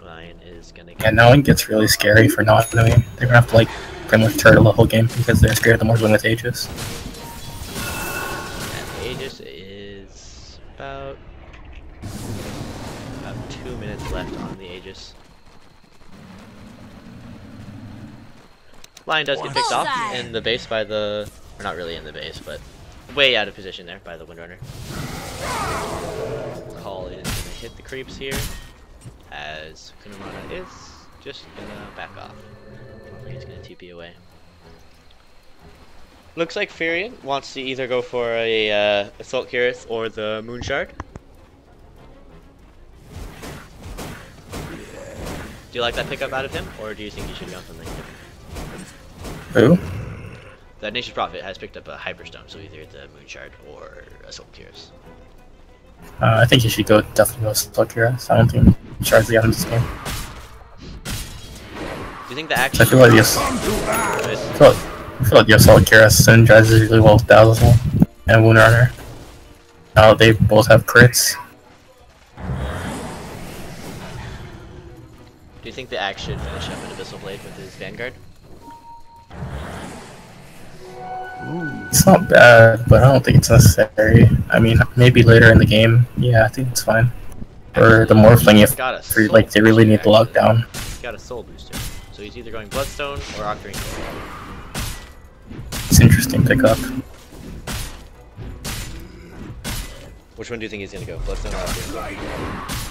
Ryan is gonna get Yeah, now it gets really scary for not knowing. They're gonna have to like pretty much turtle the whole game because they're scared the Morphling with Aegis. And the Aegis is about about two minutes left on the Aegis. Lion does get picked off in the base by the, or not really in the base, but way out of position there by the Windrunner. Call is gonna hit the creeps here, as Kunamana is just gonna back off. He's gonna TP away. Looks like Furion wants to either go for a uh, Assault Cuirass or the Moon Shard. Do you like that pickup out of him, or do you think you should go on something different? Who? The Nature's Prophet has picked up a Hyperstone, so either the Moon Shard or Assault Cuirass. Uh, I think you should go definitely go Assault Cuirass. I don't think Shards the items this game. Do you think the action? I feel like yes. I feel like, I feel like the Assault Cuirass synergizes really well with Dazzle and Windrunner. Now they both have crits. Do you think the axe should finish up an Abyssal Blade with his Vanguard? It's not bad, but I don't think it's necessary. I mean, maybe later in the game. Yeah, I think it's fine. Or the Morphling if for, like they really need the lockdown. He's got a Soul Booster, so he's either going Bloodstone or Octarine. It's interesting pickup. Which one do you think he's gonna go? Bloodstone or Octarine?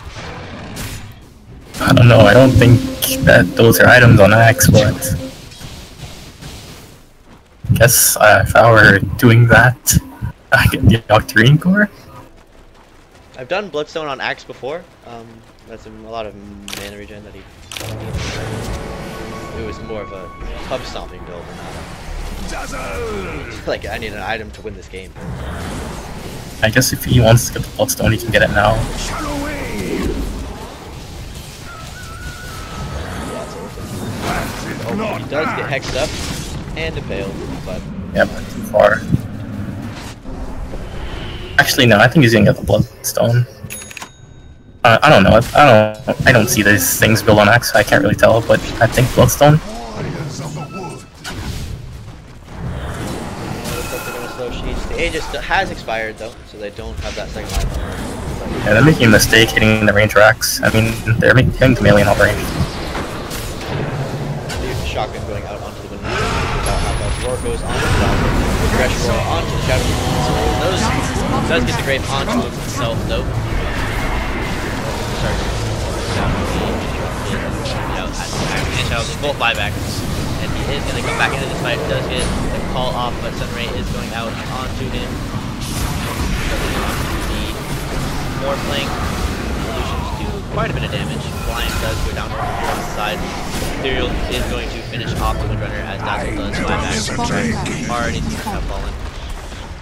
I don't know. I don't think that those are items on Axe, but guess uh, if I were doing that, I get the Octarine core. I've done Bloodstone on Axe before. Um, that's a, a lot of mana regen that he. It was more of a pub stomping build, and not Dazzle! a, like I need an item to win this game. I guess if he wants to get the Bloodstone, he can get it now. Shadow Wave! That is Oh, he does get hexed up and impaled, but Yeah, but too far. Actually, no. I think he's gonna get the Bloodstone. Uh, I don't know. I don't. I don't see these things built on Axe. I can't really tell, but I think Bloodstone. Warriors of the wood. looks like they're gonna slow sheets. The Aegis has expired though, so they don't have that second line. Yeah, they're making a mistake hitting the range racks. I mean, they're making hitting the melee in all range. The shotgun going out onto the window without half health. Roar goes onto the Dazzle. With Roar onto the Shadow So those does get the Grave onto himself though. Sorry. Down the, both buybacks. And he is gonna come back into this fight. Does get the call off, but Sunray is going out onto him. The more flank illusions do quite a bit of damage. Blind does go down to the side. Ethereal is going to finish off the Windrunner as Dazzle does buyback. Already seems to have fallen.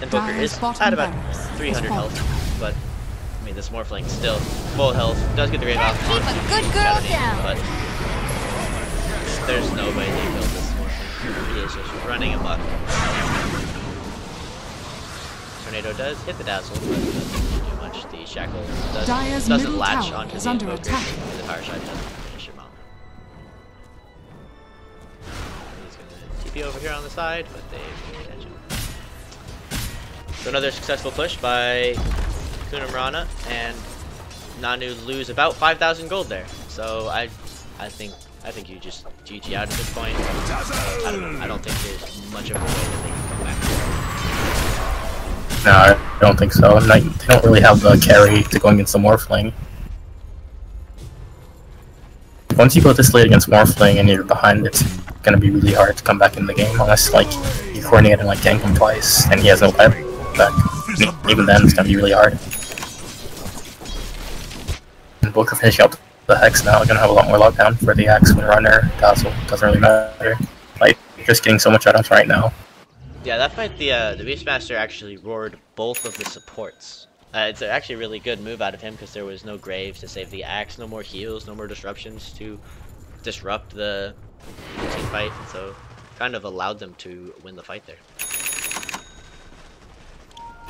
And Booker is at about 300 health, but I mean, this Morphling still full health. Does get the grave off Keep a good girl down. but there's no way they killed this Morphling. He is just running amok. Tornado does hit the Dazzle, but doesn't do much. The Shackle does, Dyer's doesn't latch onto the under Invoker, attack. and the Fire Shot doesn't finish him off. He's gonna TP over here on the side, but they. So another successful push by Kunamrana, and Nanu lose about 5,000 gold there. So I, I think, I think you just GG out at this point. I don't. I don't think there's much of a way that they can come back. No, I don't think so. And like, they don't really have the carry to go against the Morphling. Once you go this late against Morphling and you're behind, it's gonna be really hard to come back in the game unless like you coordinate and like gank him twice and he has no back. Even then, it's gonna be really hard. And Booker finishing up the Hex now, gonna have a lot more lockdown for the Axe Runner, Dazzle, doesn't really matter. Like, just getting so much items right now. Yeah, that fight, the uh, the Beastmaster actually roared both of the supports. Uh, it's actually a really good move out of him because there was no graves to save the axe, no more heals, no more disruptions to disrupt the team fight, so kind of allowed them to win the fight there.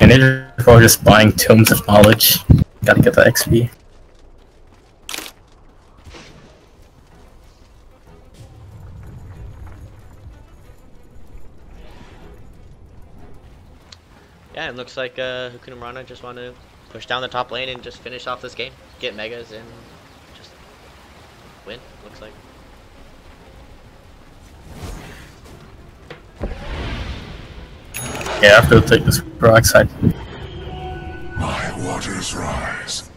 And they're just buying Tomes of Knowledge. Gotta get the XP. Yeah, it looks like uh, Hakuna Mirana just want to push down the top lane and just finish off this game, get megas, and just win. Looks like. Yeah, I have to take this Brock side. My waters rise.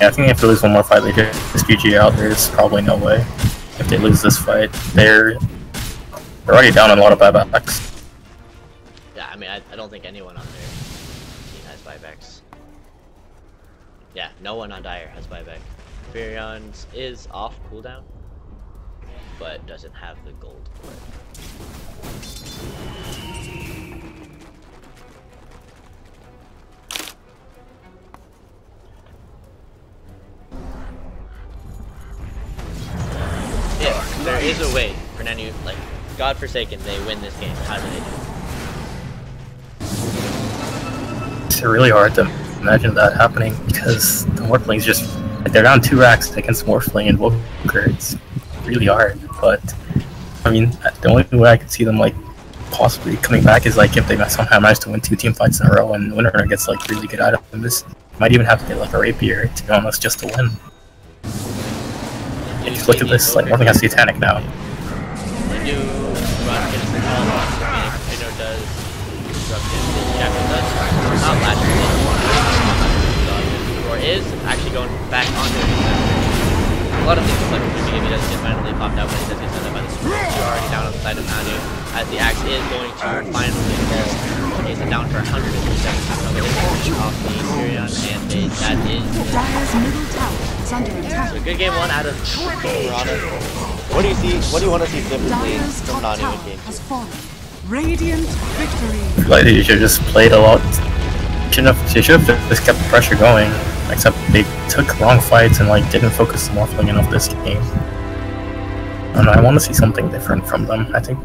Yeah, I think if they have to lose one more fight. They just GG out. There's probably no way. If they lose this fight, they're they're already down on a lot of buybacks. Yeah, I mean, I, I don't think anyone on their team has buybacks. Yeah, no one on Dire has buyback. Furion's is off cooldown, but doesn't have the gold for it. If there is a way for Nanu, like, God forsaken, they win this game, how do they do it? It's really hard to imagine that happening because the Morphling's just like, they're down two racks against Morphling and Woker. It's really hard, but I mean, the only way I could see them like possibly coming back is like if they somehow manage to win two team fights in a row and winner gets like really good items. Might even have to get like a rapier to be honest just to win. Look at this, like Morphling has Satanic now. The new run gets the call off, so meaning does disrupt him. Does not latch. Or is actually going back onto him. A lot of things like maybe he doesn't get finally popped out, but he does get sent up by the Super. He's already down on the side of Nanu. As the axe is going to finally fall. is a down for 170 off the Furion, and they, that is Dire's middle tower is under attack. so good game one out of Mirana. What do you see? What do you want to see differently from top Nanu tower in game two? Radiant victory. Like you should have just played a lot. Shouldn't have. They should have just kept the pressure going. Except they took long fights and like didn't focus the Morphling enough this game. And I want to see something different from them. I think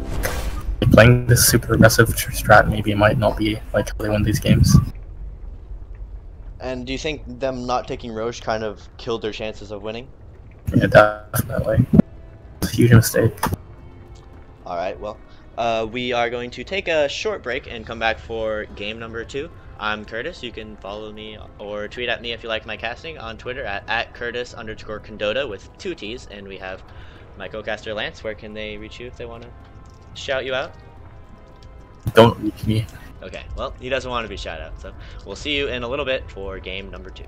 playing this super aggressive strat maybe might not be like how they win these games. And do you think them not taking Roche kind of killed their chances of winning? Yeah, definitely. It's a huge mistake. All right, well, uh, we are going to take a short break and come back for game number two. I'm Curtis. You can follow me or tweet at me if you like my casting on Twitter at, at Curtis underscore Condotta with two T's. And we have my co-caster Lance. Where can they reach you if they want to shout you out? Don't reach me. Okay, well, he doesn't want to be shout out. So we'll see you in a little bit for game number two.